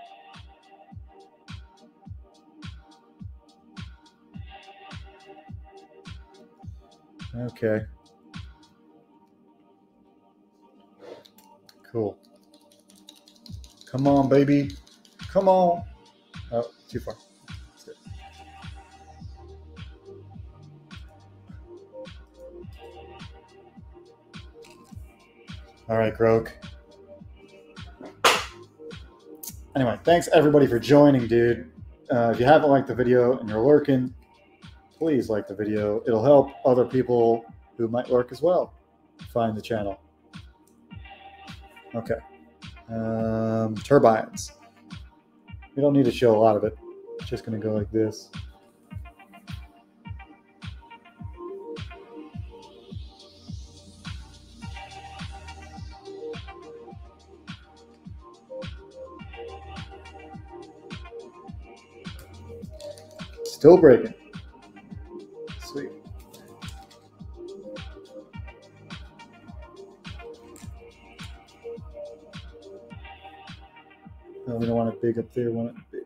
Okay. Cool. Come on, baby. Come on. Oh, too far. All right, Grok. Anyway, thanks everybody for joining, dude. Uh, if you haven't liked the video and you're lurking, please like the video. It'll help other people who might lurk as well find the channel. Okay. Um, turbines. We don't need to show a lot of it. It's just going to go like this. Still breaking. No, we don't want it big up there. We want it big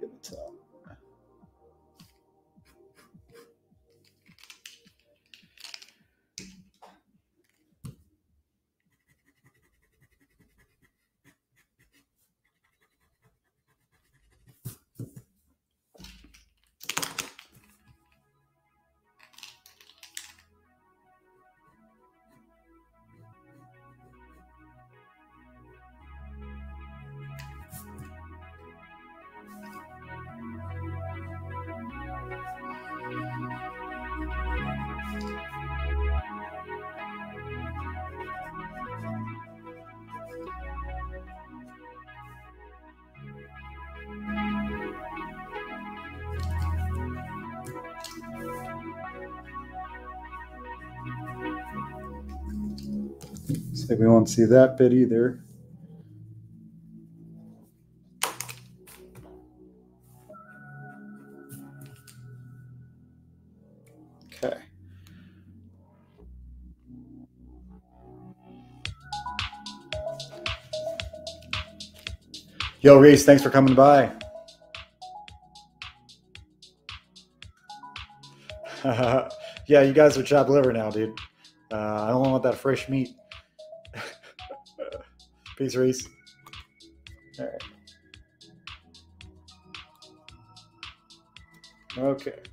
see that bit either. Okay. Yo, Reese, thanks for coming by. yeah, you guys are chopped liver now, dude. Uh, I don't want that fresh meat. Peace, Reese. All right. Okay.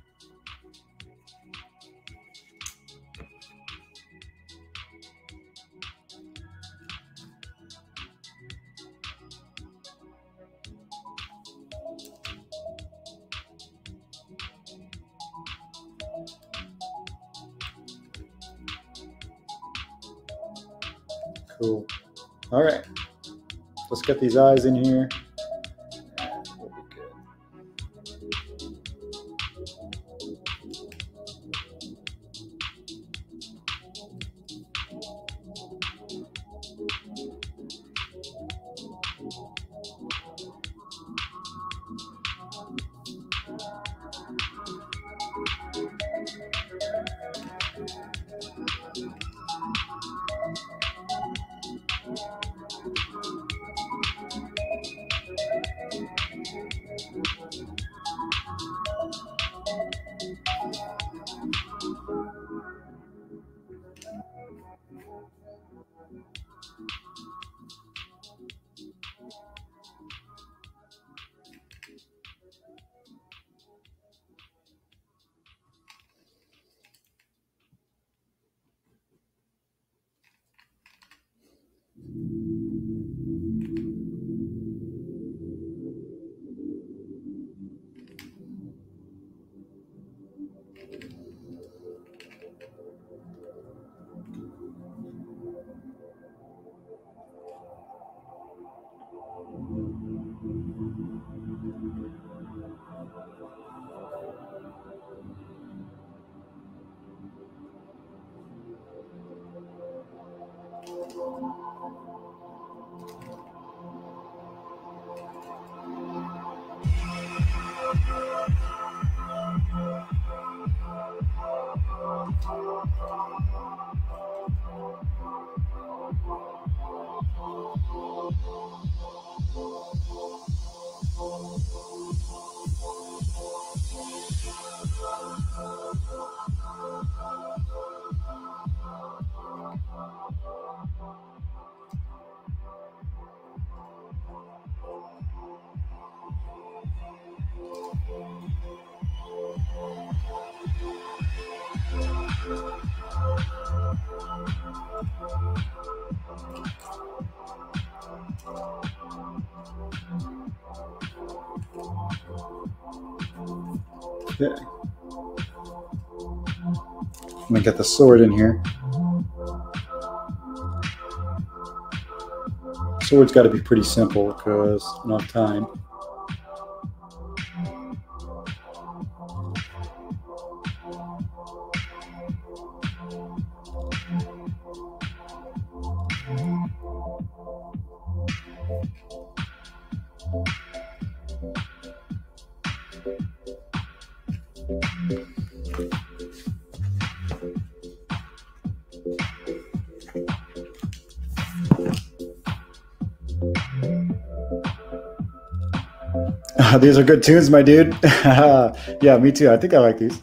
Get these eyes in here. Thank you. Okay. Let me get the sword in here. Sword's got to be pretty simple because not time. These are good tunes, my dude. yeah, me too. I think I like these.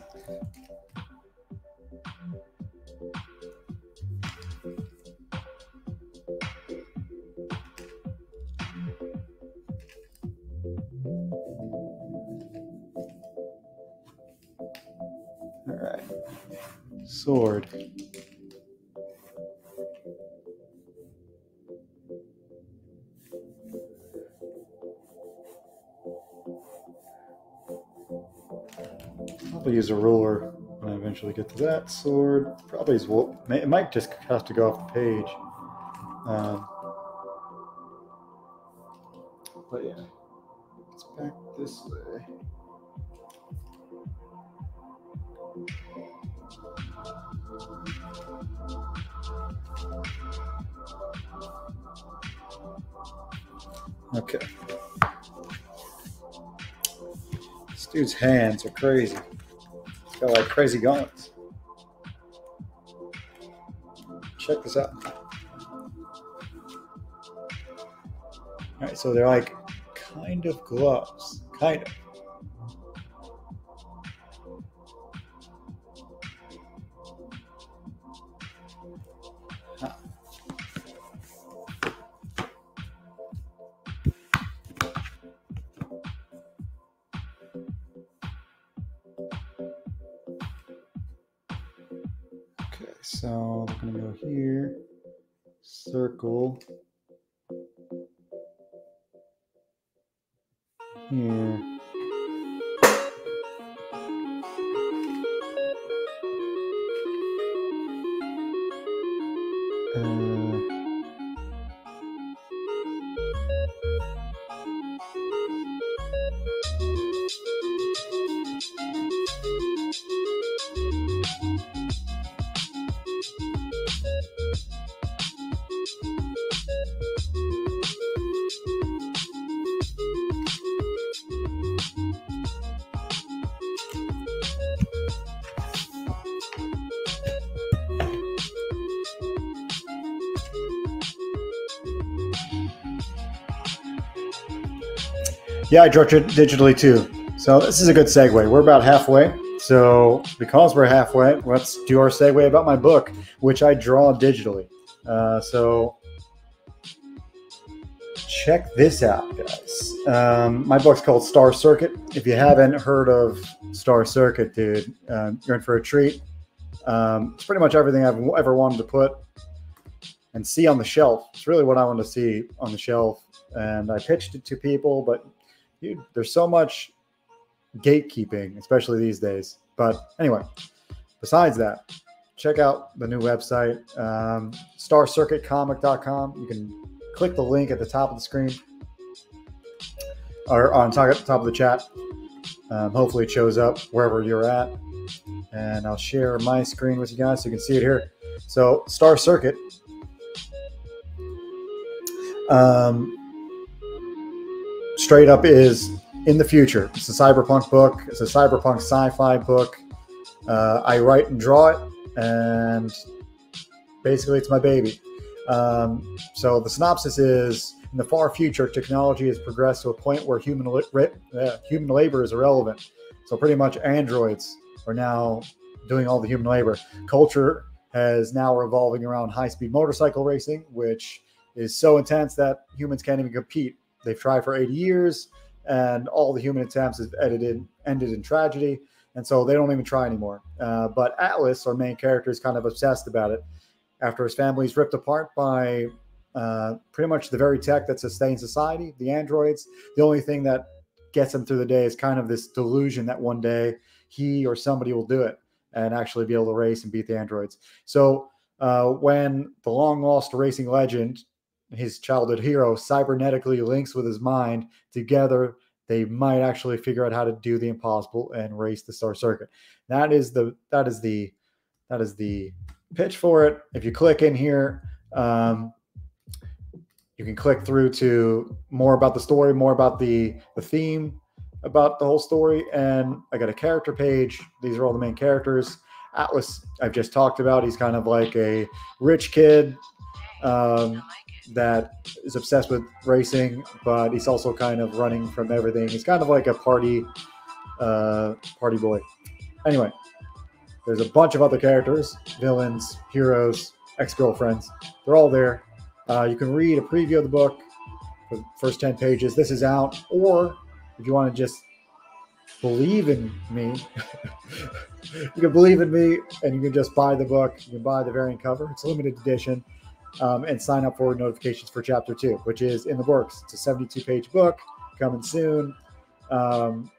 Eventually get to that sword. Probably is well, it might just have to go off the page. Um, but yeah, it's back this way. Okay. This dude's hands are crazy. Got like crazy gauntlets. Check this out. All right, so they're like kind of gloves, kind of. So we're gonna go here, circle, here. Yeah, I drew it digitally too. So this is a good segue. We're about halfway. So because we're halfway, let's do our segue about my book, which I draw digitally. Uh, so check this out, guys. Um, my book's called Star Circuit. If you haven't heard of Star Circuit, dude, um, you're in for a treat. Um, it's pretty much everything I've ever wanted to put and see on the shelf. It's really what I want to see on the shelf. And I pitched it to people, but dude, there's so much gatekeeping, especially these days. But anyway, besides that, check out the new website, um, starcircuitcomic.com. You can click the link at the top of the screen or on top, top of the chat. Um, hopefully, it shows up wherever you're at. And I'll share my screen with you guys so you can see it here. So, Star Circuit Um, straight up is in the future. It's a cyberpunk book. It's a cyberpunk sci-fi book. Uh, I write and draw it, and basically, it's my baby. Um, so the synopsis is: In the far future, technology has progressed to a point where human li- uh, human labor is irrelevant. So pretty much, androids are now doing all the human labor. Culture has now revolving around high-speed motorcycle racing, which is so intense that humans can't even compete. They've tried for 80 years, and all the human attempts have edited ended in tragedy, and so they don't even try anymore. Uh, but Atlas, our main character, is kind of obsessed about it. After his family is ripped apart by uh, pretty much the very tech that sustains society, the androids, the only thing that gets him through the day is kind of this delusion that one day he or somebody will do it and actually be able to race and beat the androids. So uh, when the long lost racing legend, his childhood hero, cybernetically links with his mind, together they might actually figure out how to do the impossible and race the star circuit. That is the that is the that is the pitch for it. If you click in here, um, you can click through to more about the story, more about the the theme, about the whole story, and I got a character page. These are all the main characters. Atlas, I've just talked about. He's kind of like a rich kid um, that is obsessed with racing, but he's also kind of running from everything. He's kind of like a party uh, party boy. Anyway, there's a bunch of other characters, villains, heroes, ex-girlfriends. They're all there. Uh, you can read a preview of the book for the first 10 pages. This is out. Or if you want to just believe in me, you can believe in me and you can just buy the book. You can buy the variant cover. It's a limited edition. Um, and sign up for notifications for chapter two, which is in the works. It's a 72 page book coming soon. Um,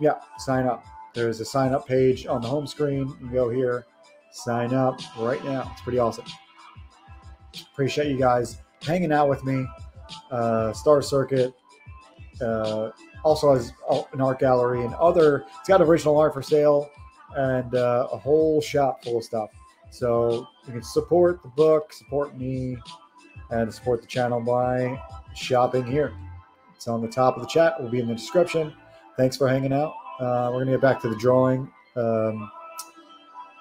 yeah, sign up. There's a sign up page on the home screen. You can go here, sign up right now. It's pretty awesome. Appreciate you guys hanging out with me. Uh, Star Circuit uh, also has an art gallery and other. It's got original art for sale and uh, a whole shop full of stuff. So you can support the book, support me, and support the channel by shopping here. It's on the top of the chat. Will be in the description. Thanks for hanging out. Uh, we're gonna get back to the drawing. Um,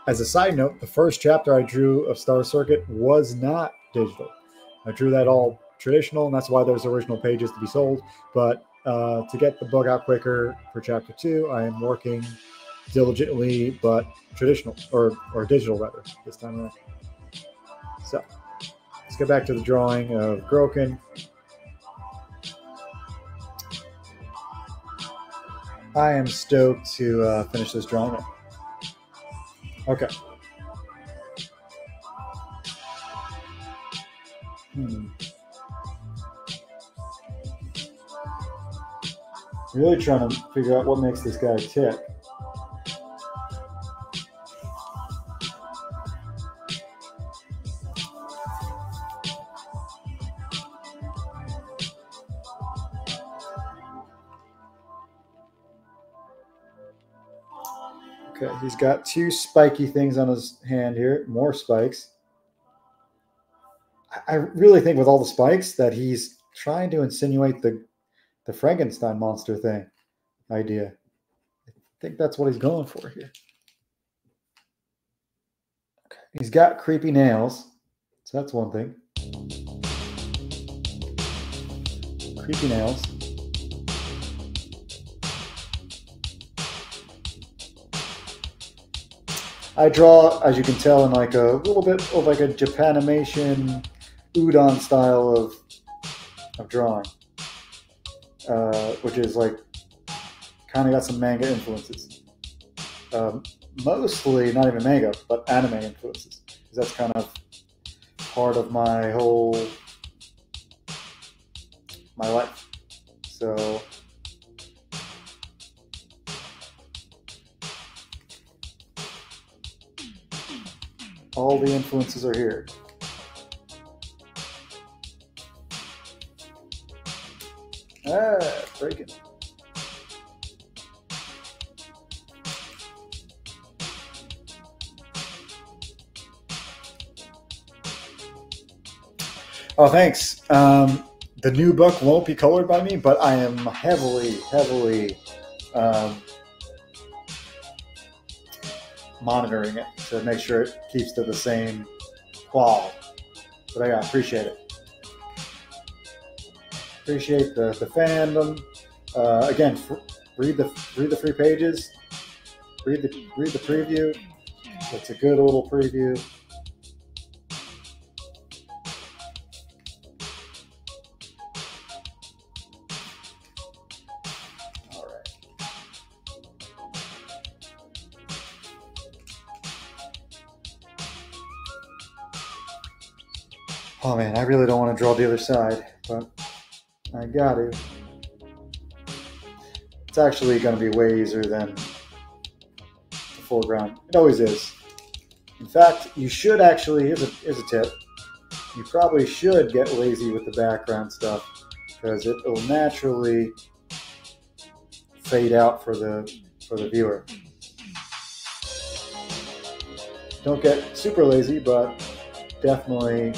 as a side note, the first chapter I drew of Star Circuit was not digital. I drew that all traditional, and that's why there's original pages to be sold. But uh, to get the book out quicker for chapter two, I am working diligently, but traditional or or digital rather this time around. So let's get back to the drawing of Groken. I am stoked to uh, finish this drawing. Okay. Hmm. Really trying to figure out what makes this guy tick. Okay, he's got two spiky things on his hand here, more spikes. I- really think with all the spikes that he's trying to insinuate the the Frankenstein monster thing idea. I think that's what he's going for here. Okay. He's got creepy nails, so that's one thing. Creepy nails. I draw, as you can tell, in like a little bit of like a Japanimation udon style of of drawing, uh, which is like kind of got some manga influences. Um, mostly not even manga, but anime influences, because that's kind of part of my whole my life. So all the influences are here. Ah, breaking. Oh, thanks. Um, the new book won't be colored by me, but I am heavily, heavily um, monitoring it to make sure it keeps to the same quality. But yeah, I appreciate it. Appreciate the, the fandom. Uh, again, read the read the free pages. Read the read the preview. It's a good little preview. Really don't want to draw the other side, but I got to. It's actually going to be way easier than the foreground. It always is. In fact, you should actually, here's a, here's a tip. You probably should get lazy with the background stuff because it will naturally fade out for the for the viewer. Don't get super lazy, but definitely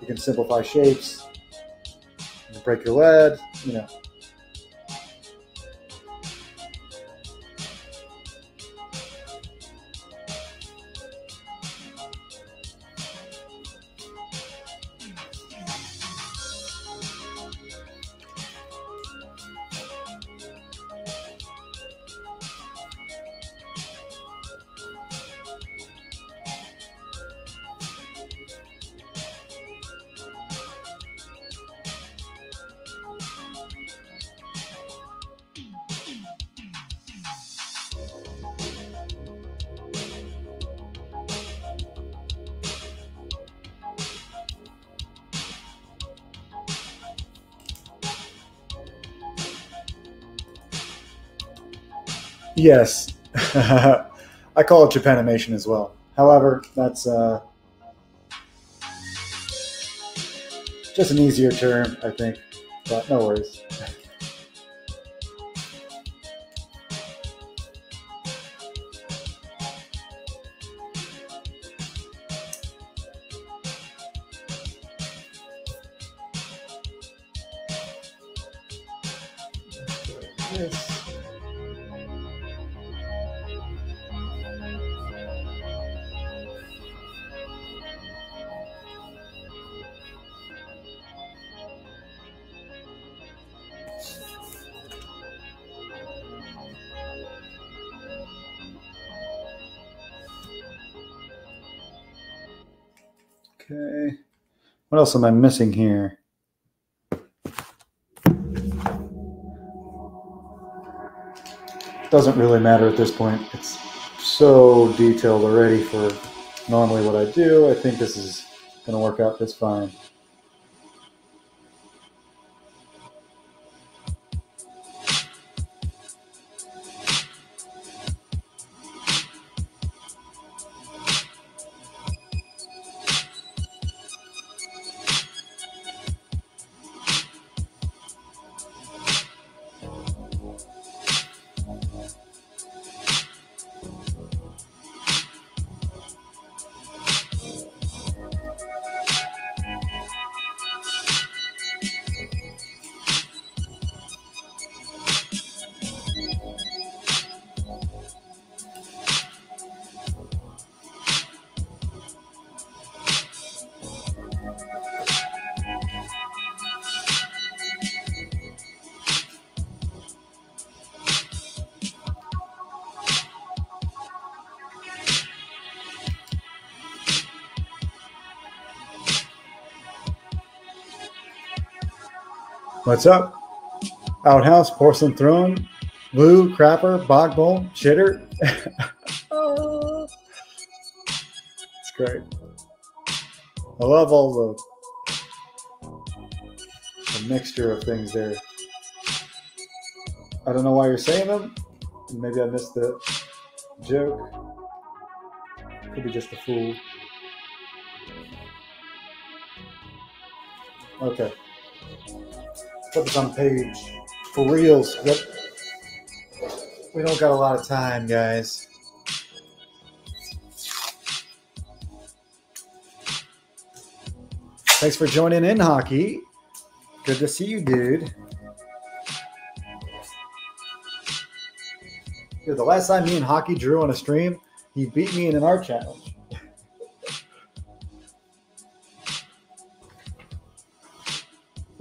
you can simplify shapes, you can break your lead, you know. Yes, I call it Japanimation as well. However, that's uh, just an easier term, I think. But no worries. Okay. What else am I missing here? Doesn't really matter at this point. It's so detailed already for normally what I do. I think this is going to work out just fine. What's up? Outhouse, porcelain throne, blue, crapper, bogbone, chitter. oh, it's great. I love all the, the mixture of things there. I don't know why you're saying them. Maybe I missed the joke. Could be just a fool. Okay this on page for reals. Yep. We don't got a lot of time, guys. Thanks for joining in, hockey. Good to see you, dude. Dude, the last time me and Hockey drew on a stream, he beat me in an art challenge.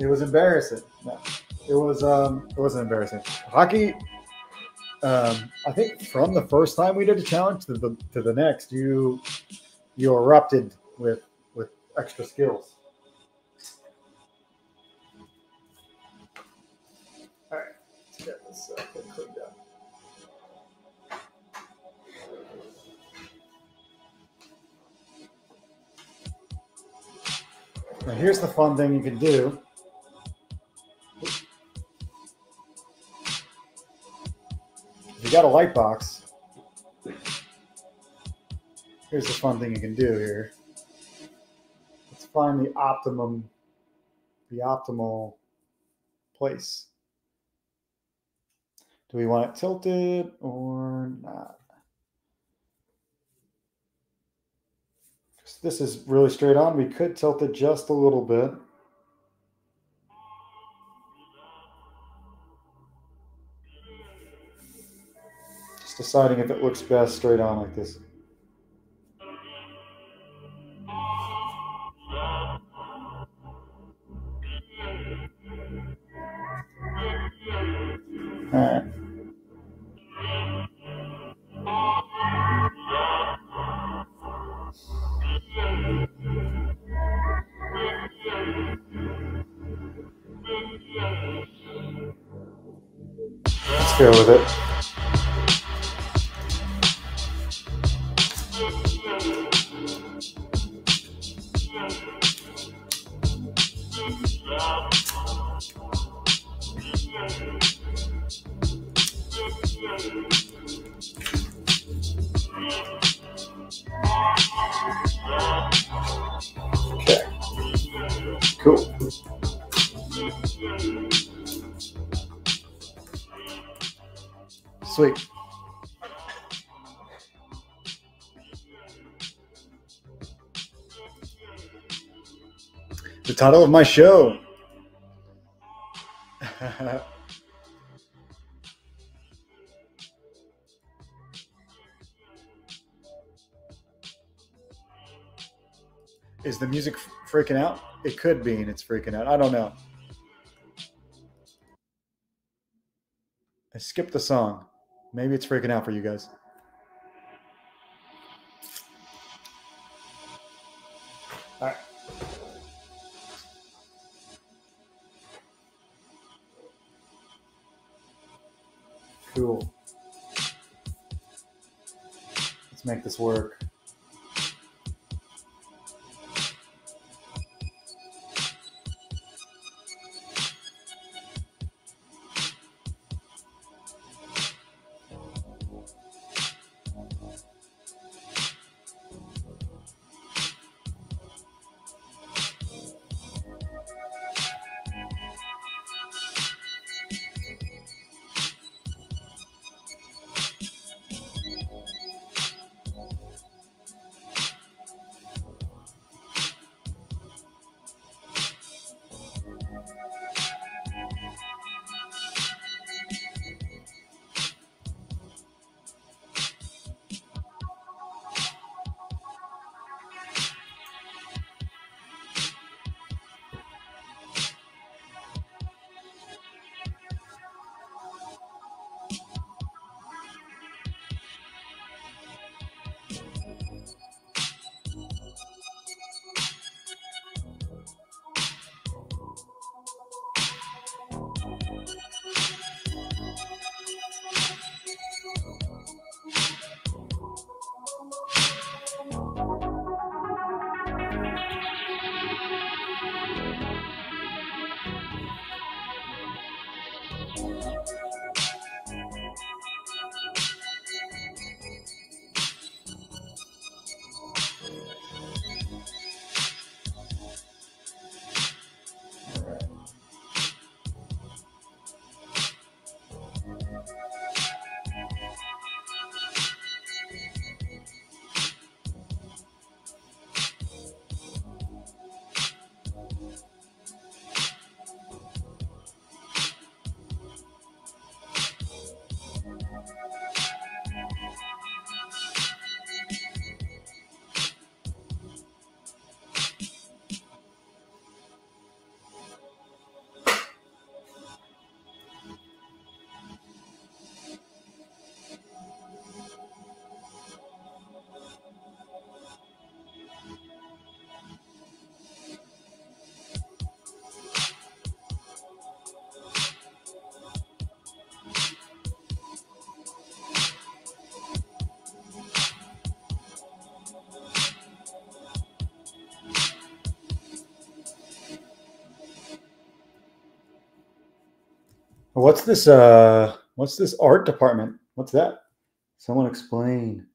It was embarrassing. No, it was um, it wasn't embarrassing. Hockey, um, I think from the first time we did a challenge to the to the next, you you erupted with with extra skills. All right, let's get this uh, cleaned up. Now here's the fun thing you can do. You got a light box, here's the fun thing you can do here. Let's find the optimum, the optimal place. Do we want it tilted or not? This is really straight on. We could tilt it just a little bit. Deciding if it looks best straight on like this. All right. Let's go with it. Sweet. The title of my show. Is the music freaking out? It could be, and it's freaking out. I don't know. I skipped the song. Maybe it's freaking out for you guys. Cool. Let's make this work. What's this? Uh, what's this art department? What's that? Someone explain.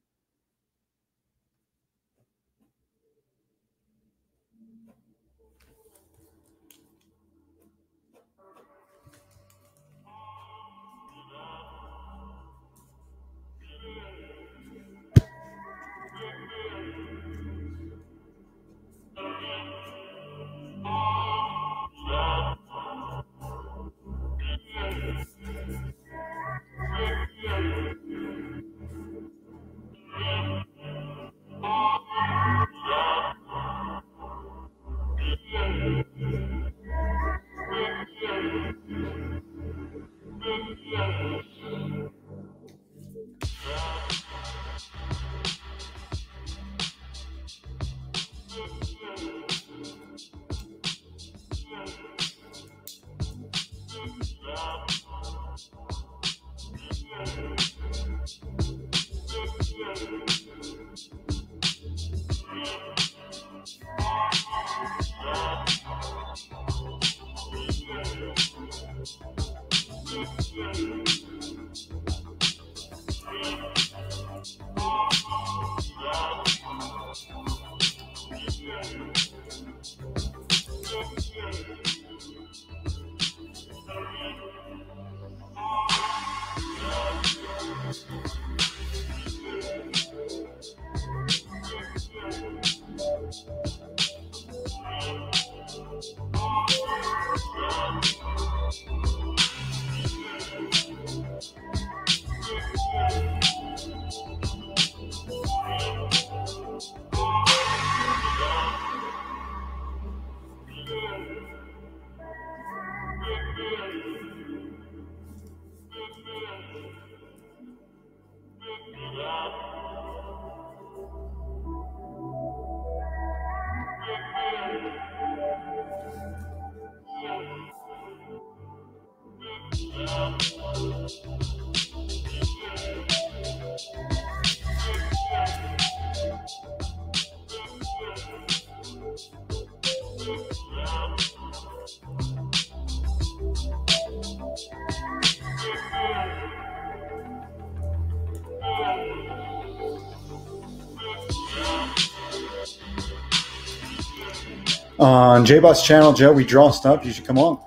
On JBot's channel, Joe, we draw stuff. You should come on.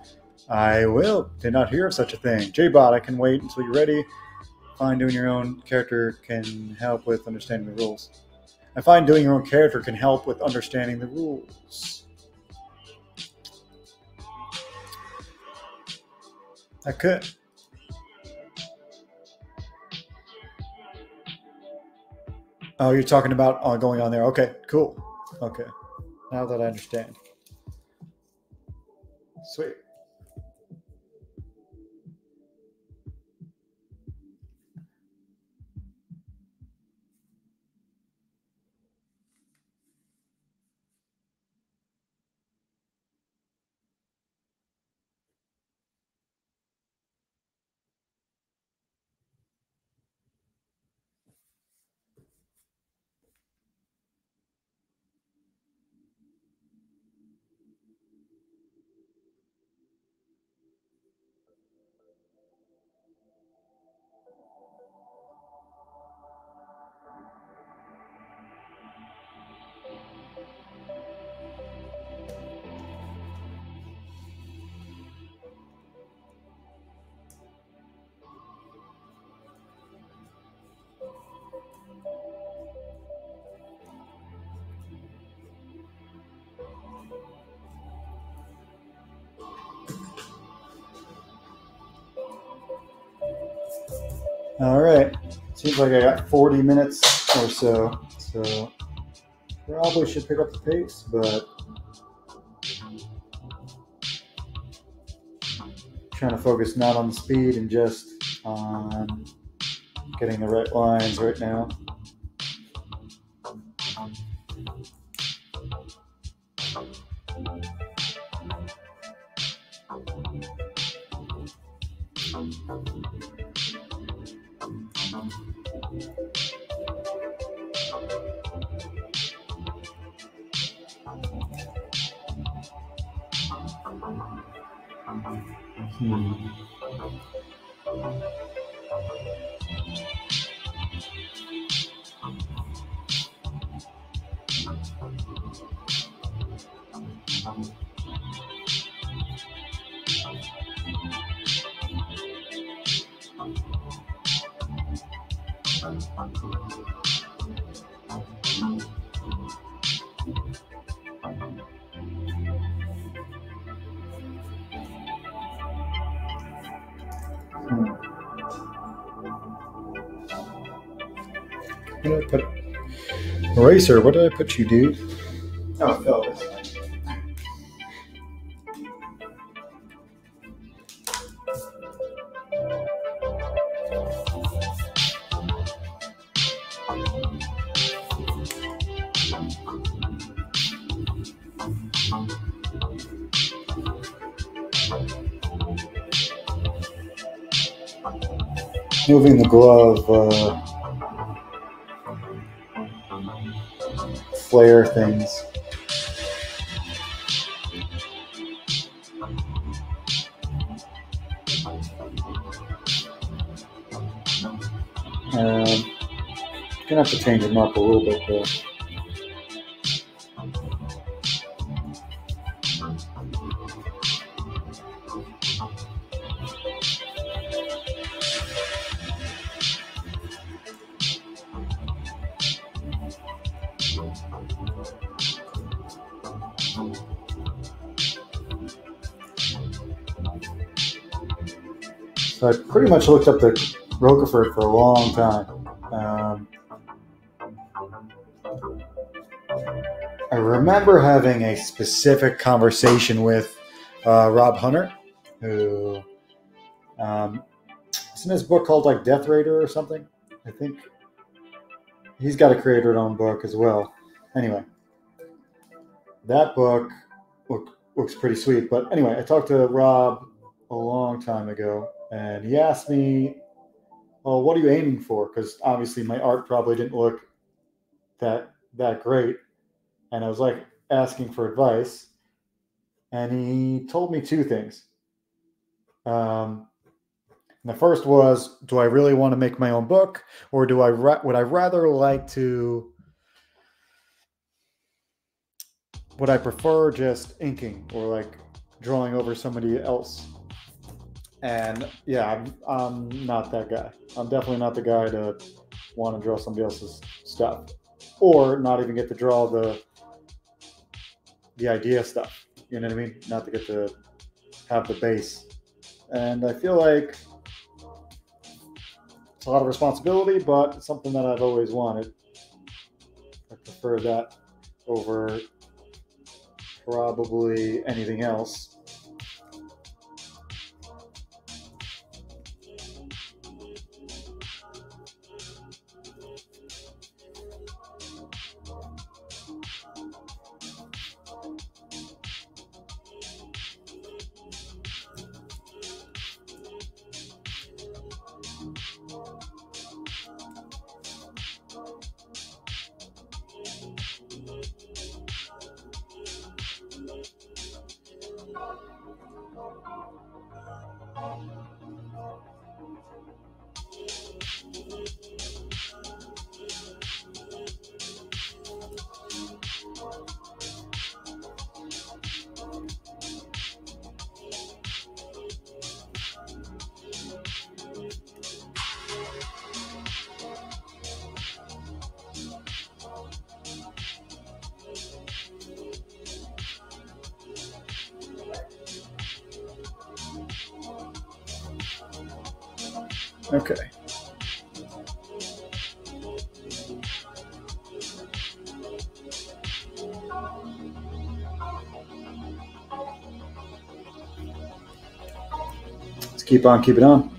I will. Did not hear of such a thing. JBot, I can wait until you're ready. Find doing your own character can help with understanding the rules. I find doing your own character can help with understanding the rules. I could. Oh, you're talking about uh, going on there. Okay, cool. Okay, now that I understand. Sweet. Seems like I got 40 minutes or so. So probably should pick up the pace, but trying to focus not on the speed and just on getting the right lines right now. Eraser, what did I put you, dude? Oh. Moving the glove, uh, flare things. Um, gonna have to change them up a little bit though. Much looked up the Rocafort for a long time. Um, I remember having a specific conversation with uh, Rob Hunter, who um, isn't his book called like Death Raider or something? I think he's got a creator own book as well. Anyway, that book look, looks pretty sweet. But anyway, I talked to Rob a long time ago, and he asked me, "Well, what are you aiming for?" Because obviously my art probably didn't look that that great, and I was like asking for advice, and he told me two things. Um, the first was, do I really want to make my own book, or do I ra- would I rather like to? Would I prefer just inking or like drawing over somebody else? And yeah, I'm, I'm not that guy. I'm definitely not the guy to want to draw somebody else's stuff, or not even get to draw the the idea stuff. You know what I mean? Not to get to have the base. And I feel like it's a lot of responsibility, but it's something that I've always wanted. I prefer that over probably anything else. Okay. Let's keep on keep it on.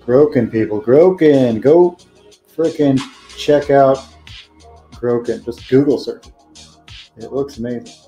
Groken people, Groken. Go freaking check out Groken. Just Google search it. It looks amazing.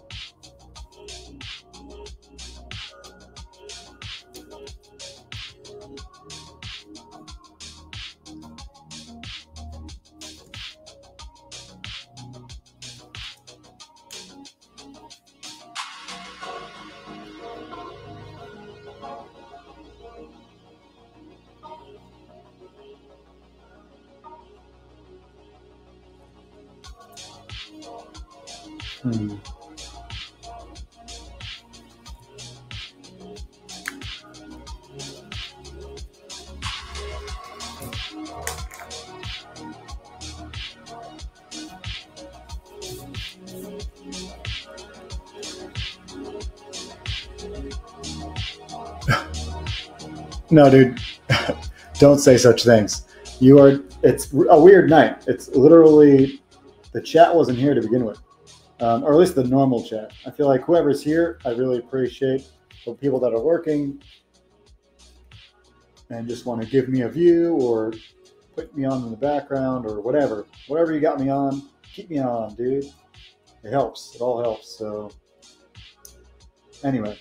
No, dude, don't say such things. You are. It's a weird night. It's literally the chat wasn't here to begin with, um, or at least the normal chat. I feel like whoever's here, I really appreciate the people that are working and just want to give me a view or put me on in the background or whatever. Whatever you got me on, keep me on, dude. It helps. It all helps. So, anyway.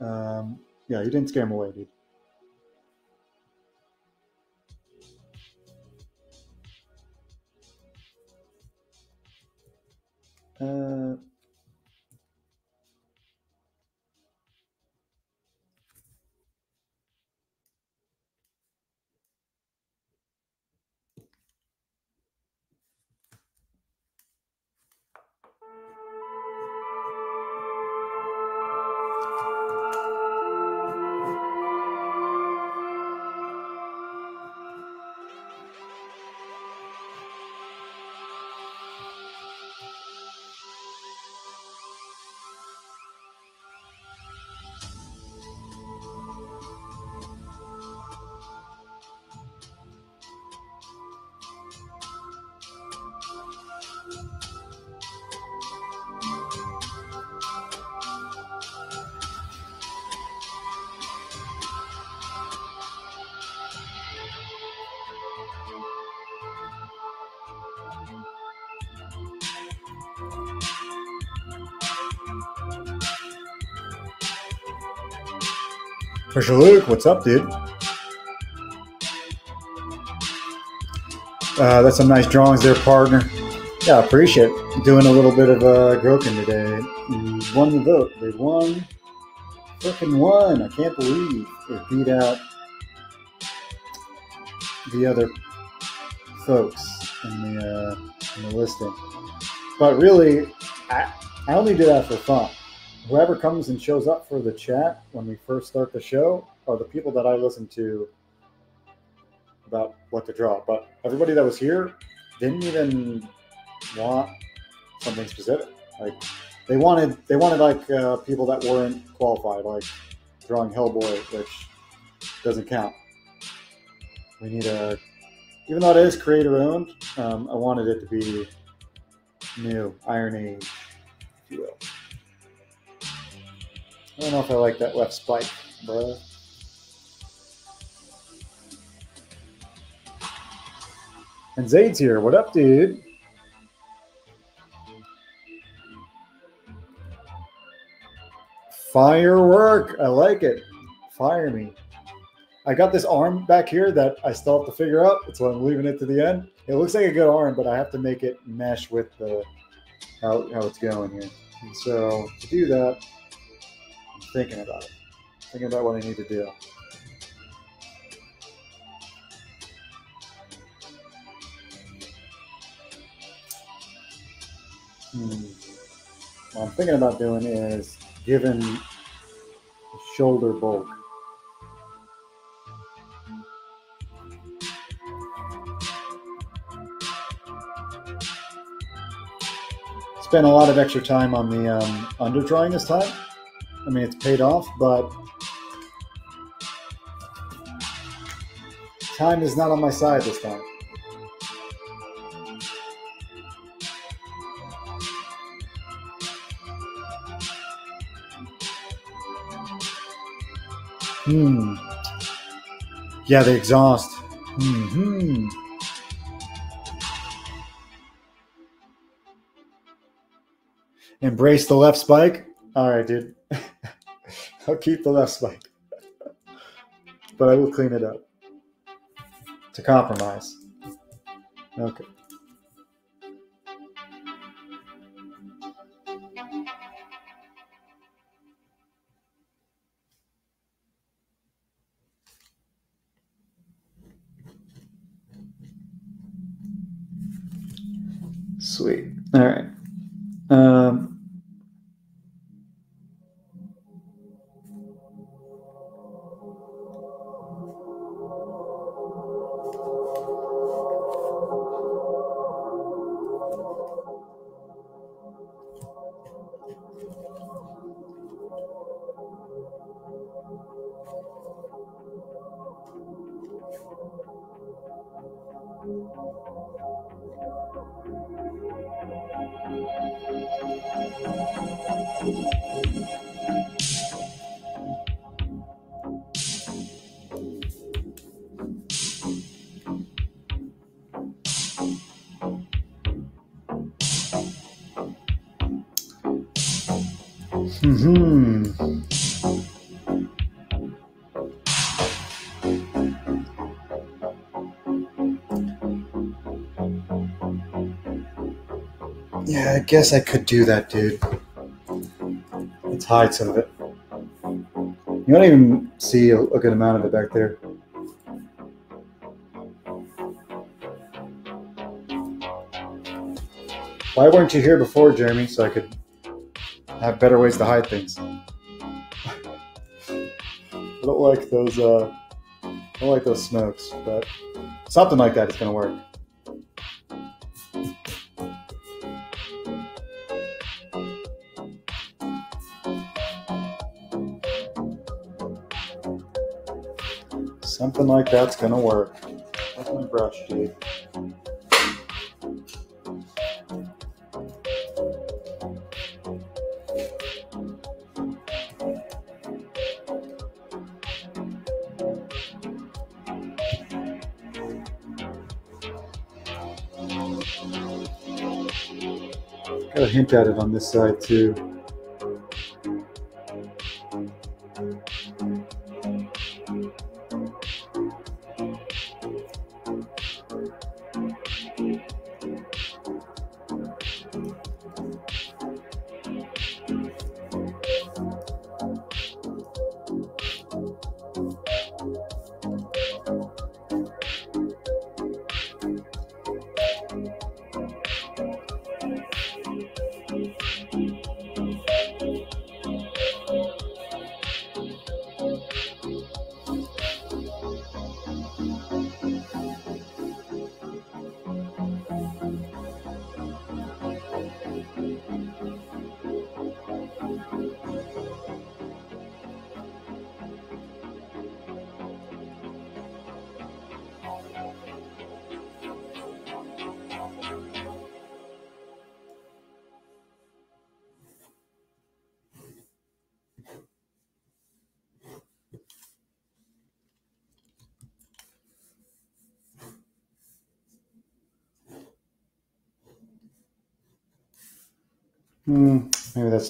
Um, yeah, you didn't scare him away, dude. Uh, Luke, what's up, dude? Uh, that's some nice drawings there, partner. Yeah, appreciate it. Doing a little bit of uh, Groken today. Won the vote. They won. Freaking won. I can't believe it beat out the other folks in the, uh, in the listing. But really, I, I only do that for fun whoever comes and shows up for the chat when we first start the show are the people that I listen to about what to draw. But everybody that was here didn't even want something specific. Like they wanted, they wanted like uh, people that weren't qualified, like drawing Hellboy, which doesn't count. We need a, even though it is creator owned, um, I wanted it to be new, Iron Age, if you will. I don't know if I like that left spike, bro. And Zaid's here. What up, dude? Firework. I like it. Fire me. I got this arm back here that I still have to figure out. That's why I'm leaving it to the end. It looks like a good arm, but I have to make it mesh with the how, how it's going here. And so to do that, thinking about it, thinking about what I need to do. Hmm. What I'm thinking about doing is giving shoulder bulk. Spent a lot of extra time on the um, under drawing this time. I mean, it's paid off, but time is not on my side this time. Hmm. Yeah, the exhaust. Hmm. Embrace the left spike. All right, dude. I'll keep the left spike, but I will clean it up to compromise. Okay. Guess I could do that, dude. Let's hide some of it. You don't even see a, a good amount of it back there. Why weren't you here before, Jeremy, so I could have better ways to hide things? I don't like those. Uh, I don't like those smokes, but something like that is gonna work. Something like that's gonna work. Where's my brush? Got a hint at it on this side too.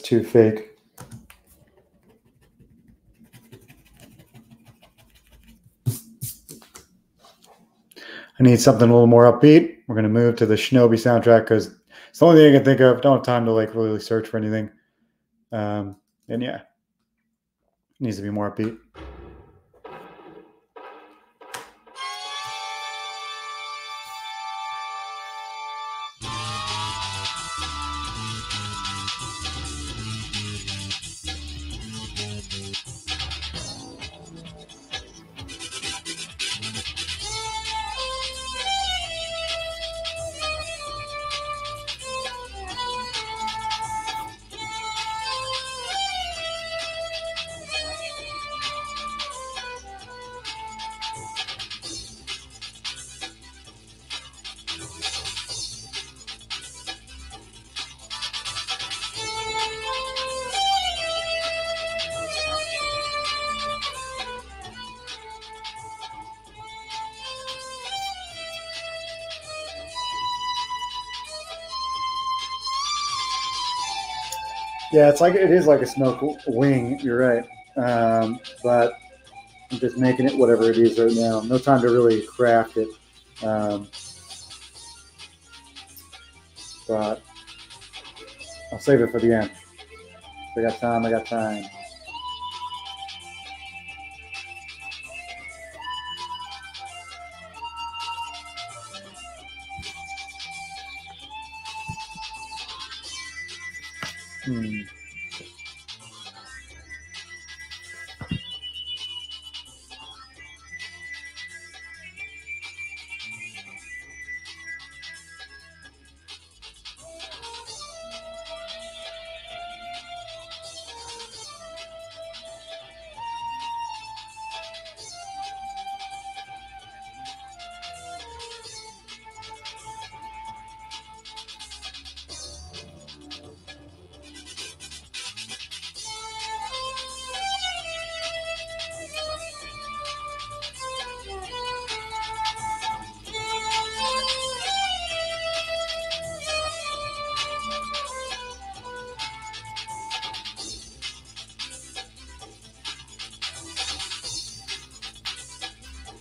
Too fake. I need something a little more upbeat. We're gonna move to the Shinobi soundtrack because it's the only thing I can think of. Don't have time to like really search for anything. Um, and yeah, it needs to be more upbeat. Yeah, it's like it is like a smoke wing. You're right, um, but I'm just making it whatever it is right now. No time to really craft it. Um, but I'll save it for the end. I got time. I got time.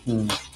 Hmm.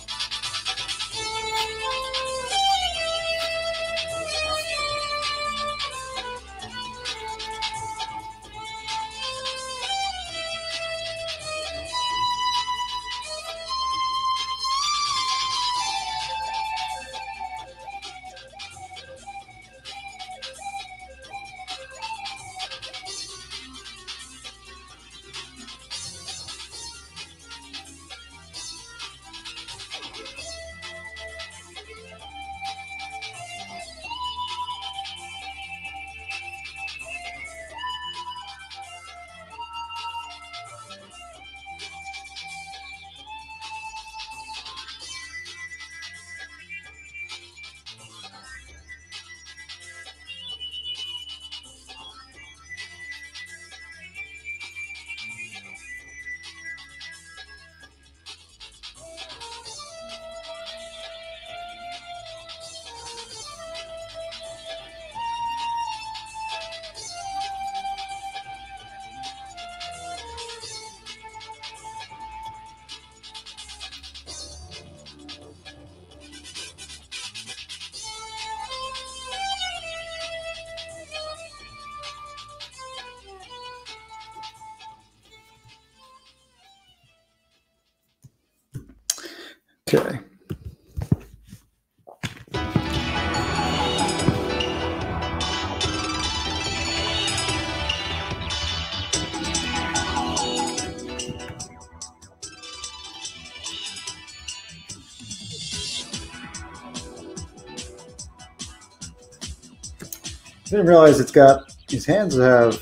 Didn't realize it's got his hands have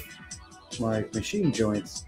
like machine joints.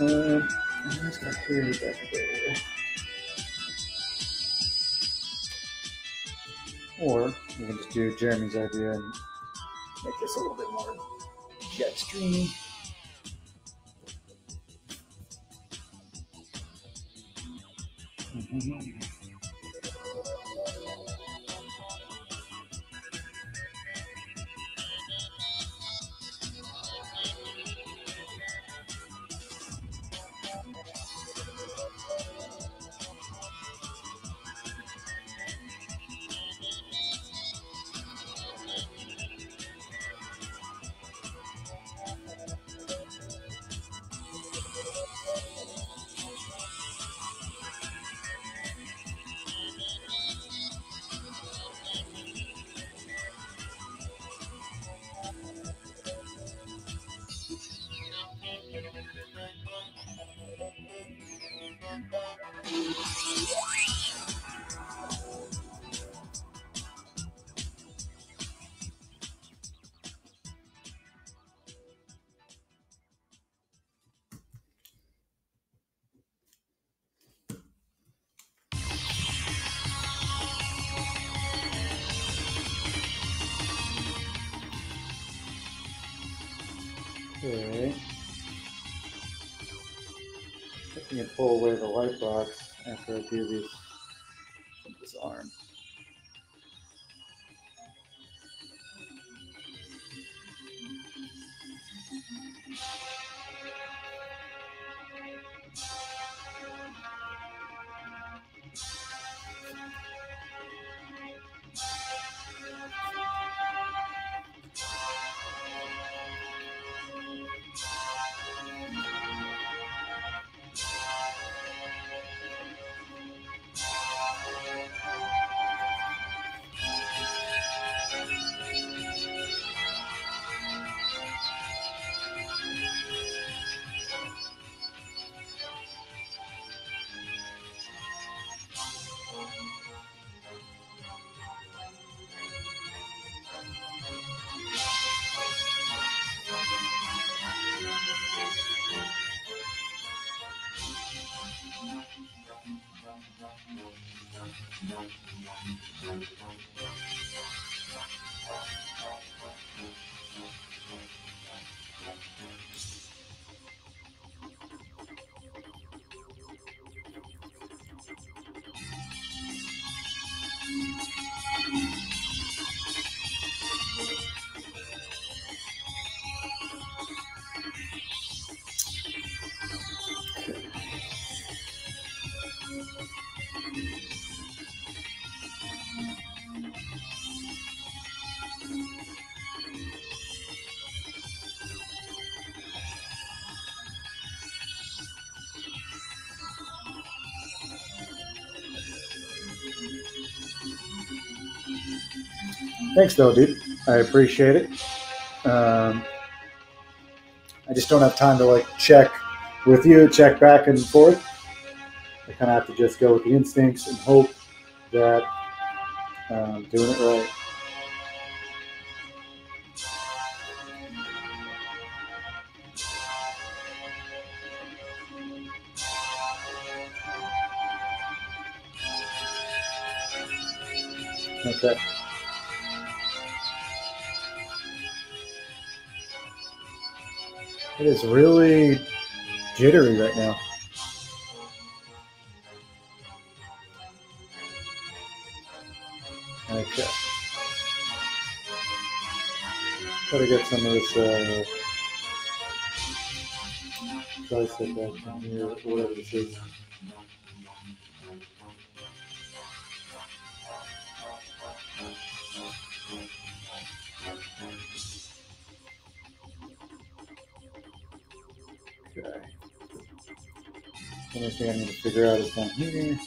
Um? Or we can just do Jeremy's idea and make this a little bit more jet streamy. Box Thanks, though, dude. I appreciate it. Um, I just don't have time to like check with you, check back and forth. I kind of have to just go with the instincts and hope that um, doing it right. Okay. It is really jittery right now. Okay. Try to get some of this uh, tricep action here, whatever this is. Thing I need to figure out is down here.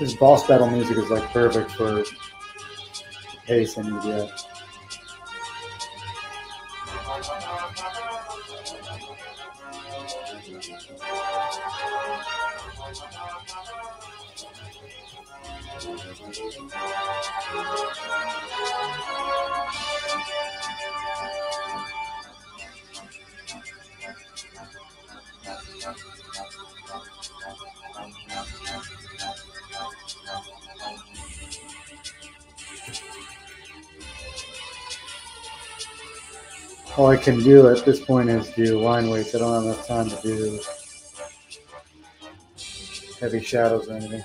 This boss battle music is like perfect for pace to can do at this point is do line weights. I don't have enough time to do heavy shadows or anything.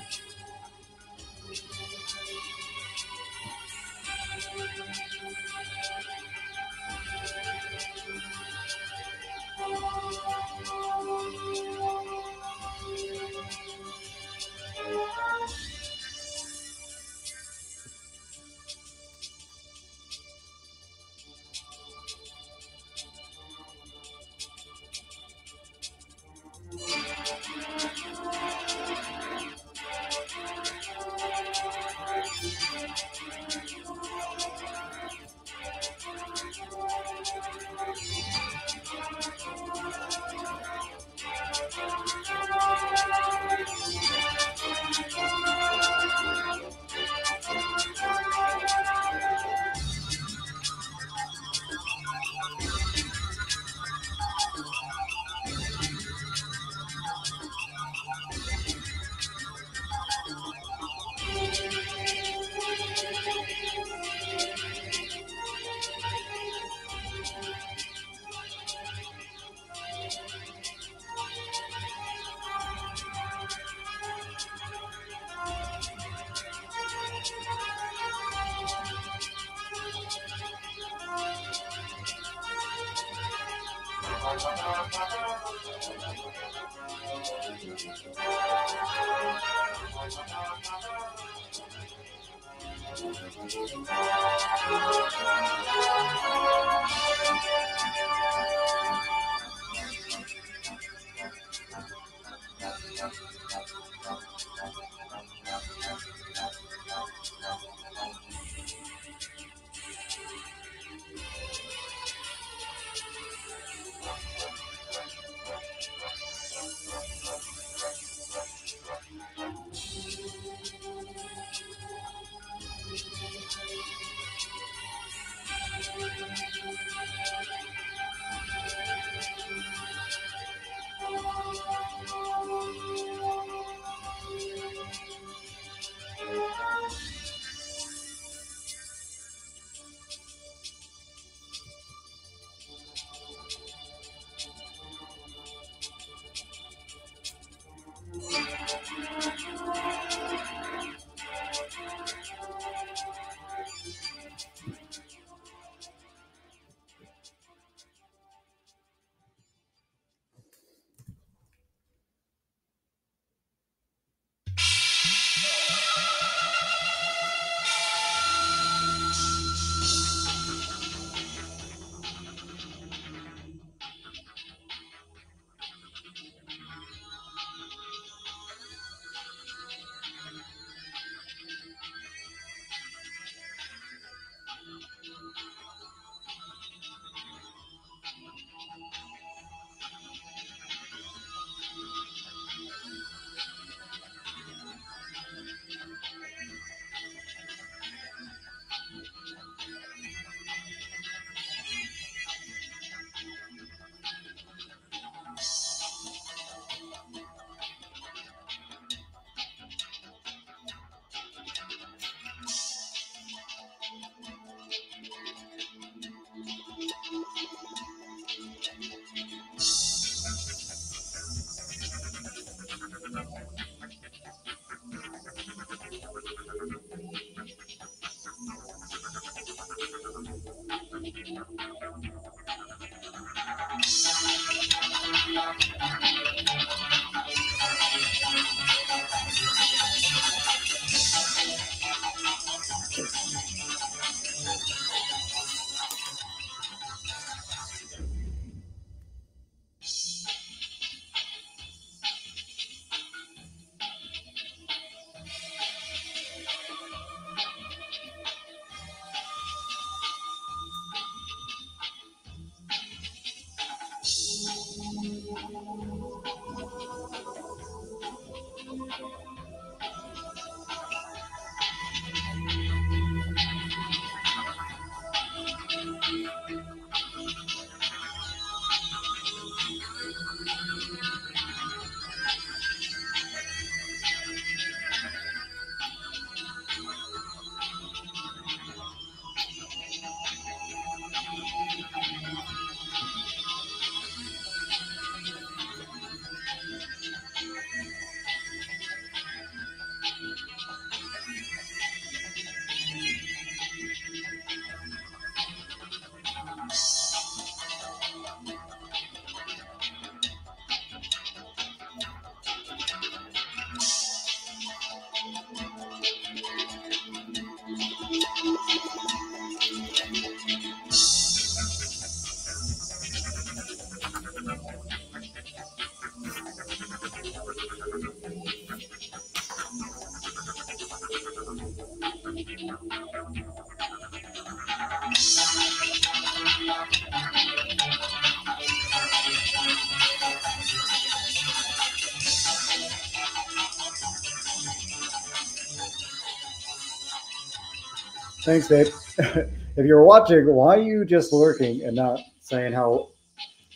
Thanks, babe. if you're watching, why are you just lurking and not saying how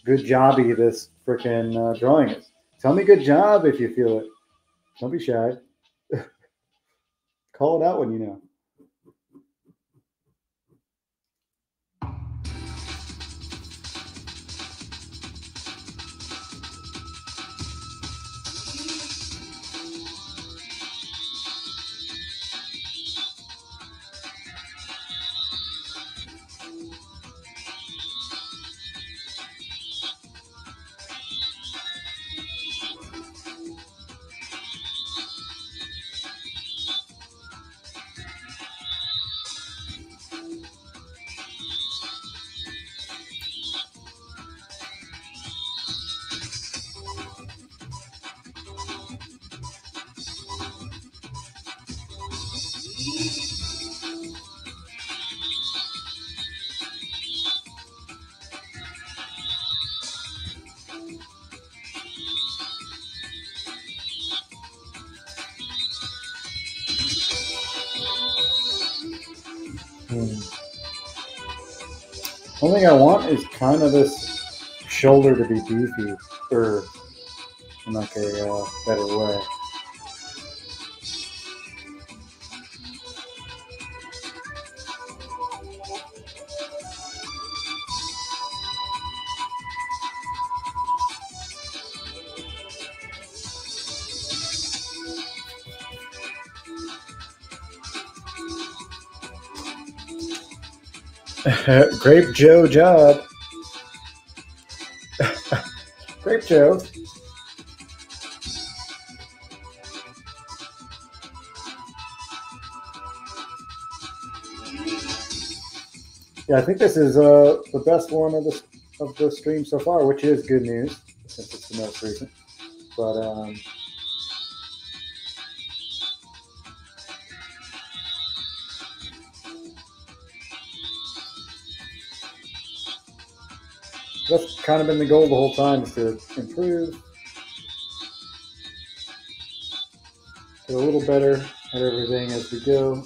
good jobby this freaking uh, drawing is? Tell me good job if you feel it. Don't be shy. Call it out when you know. Thing I want is kind of this shoulder to be beefy, or in like a uh, better way. Grape Joe job. Grape Joe. Yeah, I think this is uh, the best one of the of the stream so far, which is good news since it's the most recent. But um, that's kind of been the goal the whole time is to improve, get a little better at everything as we go.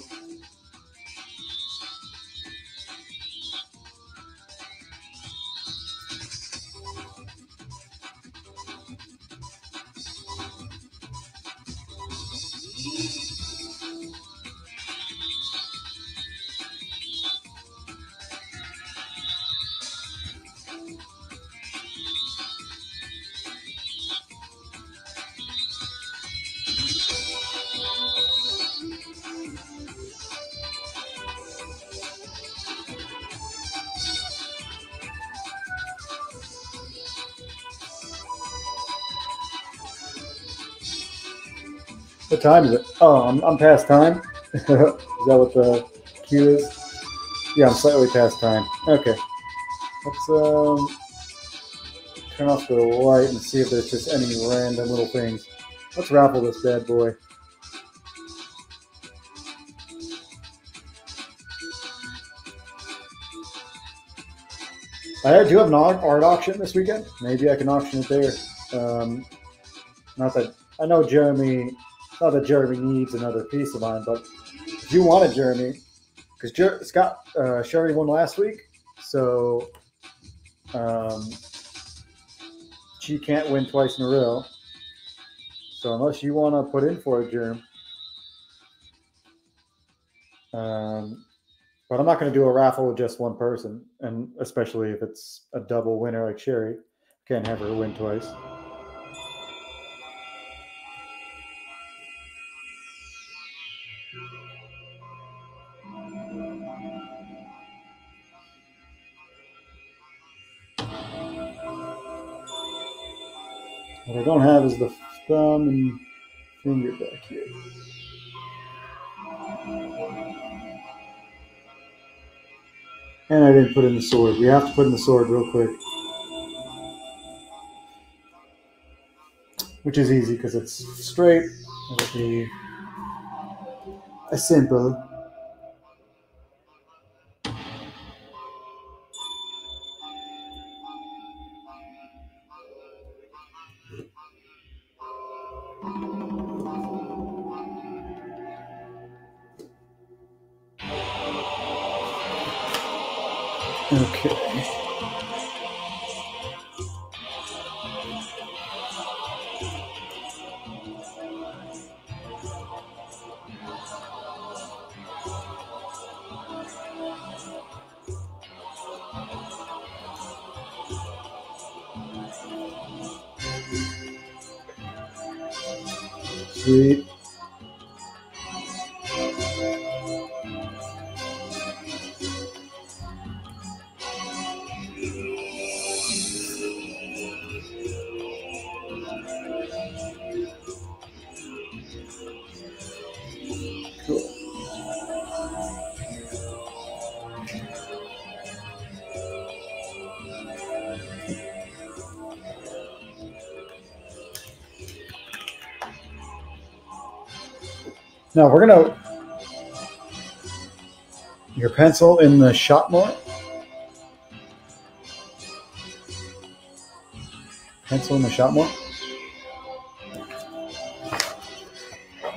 Time is it? Oh, I'm, I'm past time. is that what the cue is? Yeah, I'm slightly past time. Okay. Let's um turn off the light and see if there's just any random little things. Let's raffle this bad boy. I do have an art auction this weekend. Maybe I can auction it there. Um, not that I know Jeremy not that Jeremy needs another piece of mine, but you want it, Jeremy, because Jer- Scott uh, Sherry won last week, so um, she can't win twice in a row. So unless you want to put in for it, Jerm, um, but I'm not going to do a raffle with just one person, and especially if it's a double winner like Sherry, can't have her win twice. What I don't have is the thumb and finger back here. And I didn't put in the sword. We have to put in the sword real quick. Which is easy because it's straight. It'll be a simple. Now we're gonna your pencil in the shot more. Pencil in the shot more.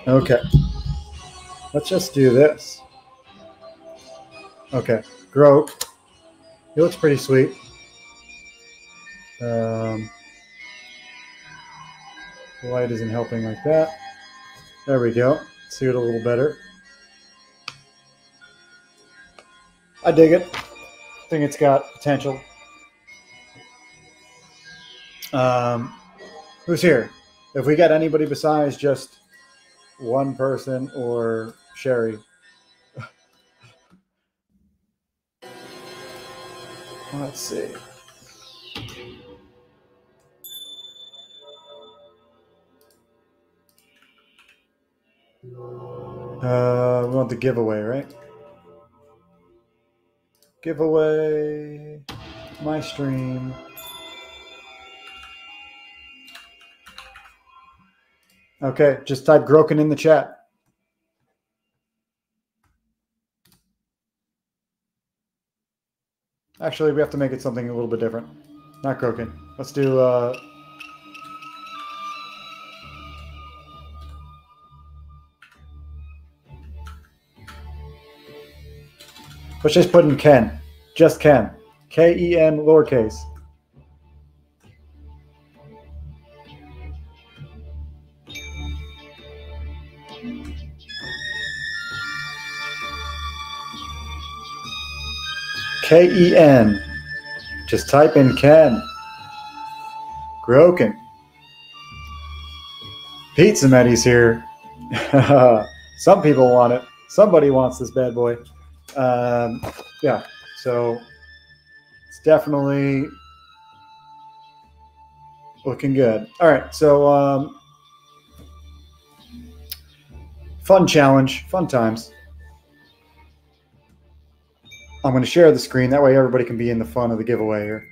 Okay. Let's just do this. Okay. Groke. he looks pretty sweet. Um, the light isn't helping like that. There we go. See it a little better. I dig it. I think it's got potential. Um, who's here? If we got anybody besides just one person or Sherry. Let's see. Uh, we want the giveaway, right? Giveaway, my stream. Okay, just type Groken in the chat. Actually, we have to make it something a little bit different. Not Groken. Let's do uh, Let's just put in Ken. Just Ken. K E N lowercase. K E N. Just type in Ken. Groken. Pizza Meddy's here. Some people want it. Somebody wants this bad boy. Um, yeah, so it's definitely looking good. All right, so um, fun challenge, fun times. I'm going to share the screen. That way everybody can be in the fun of the giveaway here.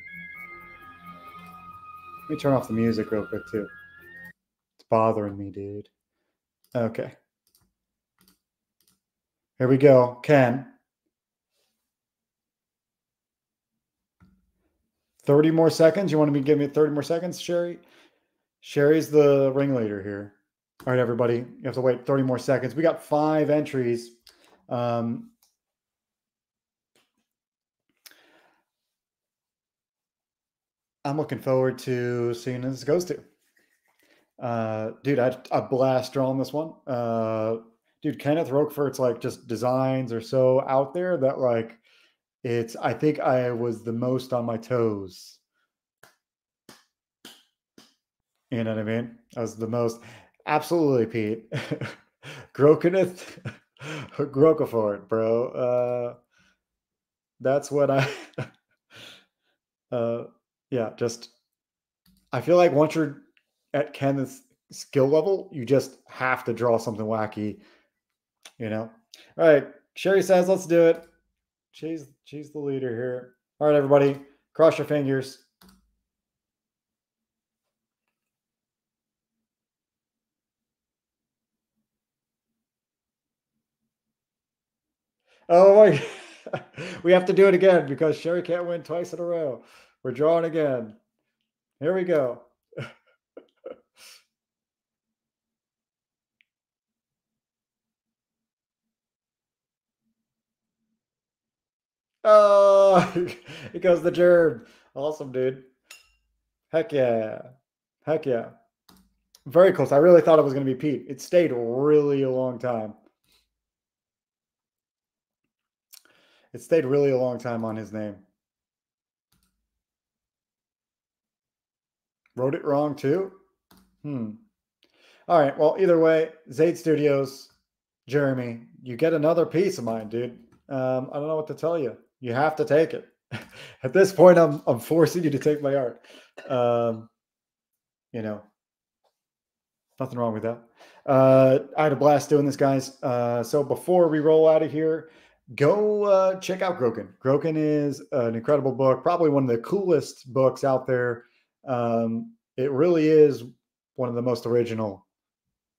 Let me turn off the music real quick, too. It's bothering me, dude. Okay. Here we go. Ken. 30 more seconds. You want to be give me 30 more seconds, Sherry? Sherry's the ringleader here. All right, everybody. You have to wait 30 more seconds. We got five entries. Um, I'm looking forward to seeing this goes to. Uh, dude, I blast drawing this one. Uh, dude, Kenneth Rocafort's like just designs are so out there that like it's I think I was the most on my toes. You know what I mean? I was the most absolutely Pete. Grokeneth Grokefort, bro. Uh that's what I uh yeah, just I feel like once you're at Kenneth's skill level, you just have to draw something wacky, you know. All right, Sherry says, let's do it. She's she's the leader here. All right, everybody, cross your fingers. Oh my! we have to do it again because Sherry can't win twice in a row. We're drawing again. Here we go. Oh, it goes the Jerm. Awesome, dude. Heck yeah. Heck yeah. Very close. I really thought it was going to be Pete. It stayed really a long time. It stayed really a long time on his name. Wrote it wrong too? Hmm. All right. Well, either way, Zaid Studios, Jeremy, you get another piece of mine, dude. Um, I don't know what to tell you. You have to take it. At this point, I'm I'm forcing you to take my art. Um, you know, nothing wrong with that. Uh, I had a blast doing this, guys. Uh, so before we roll out of here, go uh, check out Groken. Groken is an incredible book, probably one of the coolest books out there. Um, it really is one of the most original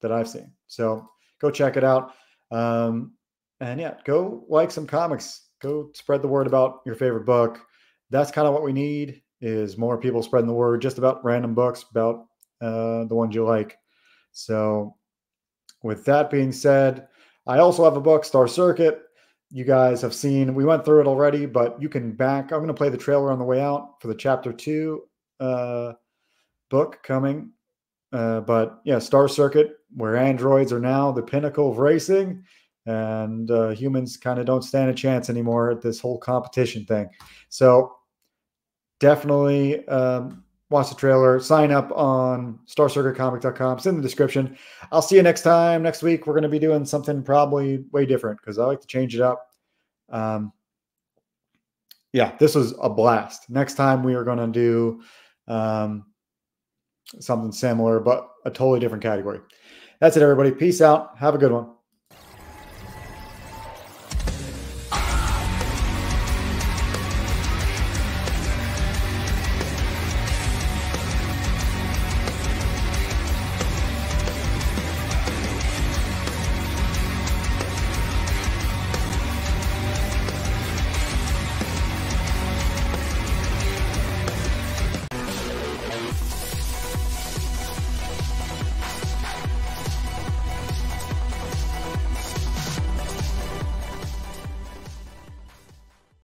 that I've seen. So go check it out. Um, and yeah, go like some comics go spread the word about your favorite book. That's kind of what we need is more people spreading the word just about random books about uh, the ones you like. So, with that being said, I also have a book, Star Circuit. you guys have seen. We went through it already, but you can back. I'm going to play the trailer on the way out for the chapter two uh, book coming. Uh, but yeah, Star Circuit, where androids are now the pinnacle of racing, and uh, humans kind of don't stand a chance anymore at this whole competition thing. So definitely um, watch the trailer. Sign up on StarCircuitComic.com. It's in the description. I'll see you next time. Next week, we're going to be doing something probably way different because I like to change it up. Um, yeah, this was a blast. Next time, we are going to do um, something similar, but a totally different category. That's it, everybody. Peace out. Have a good one.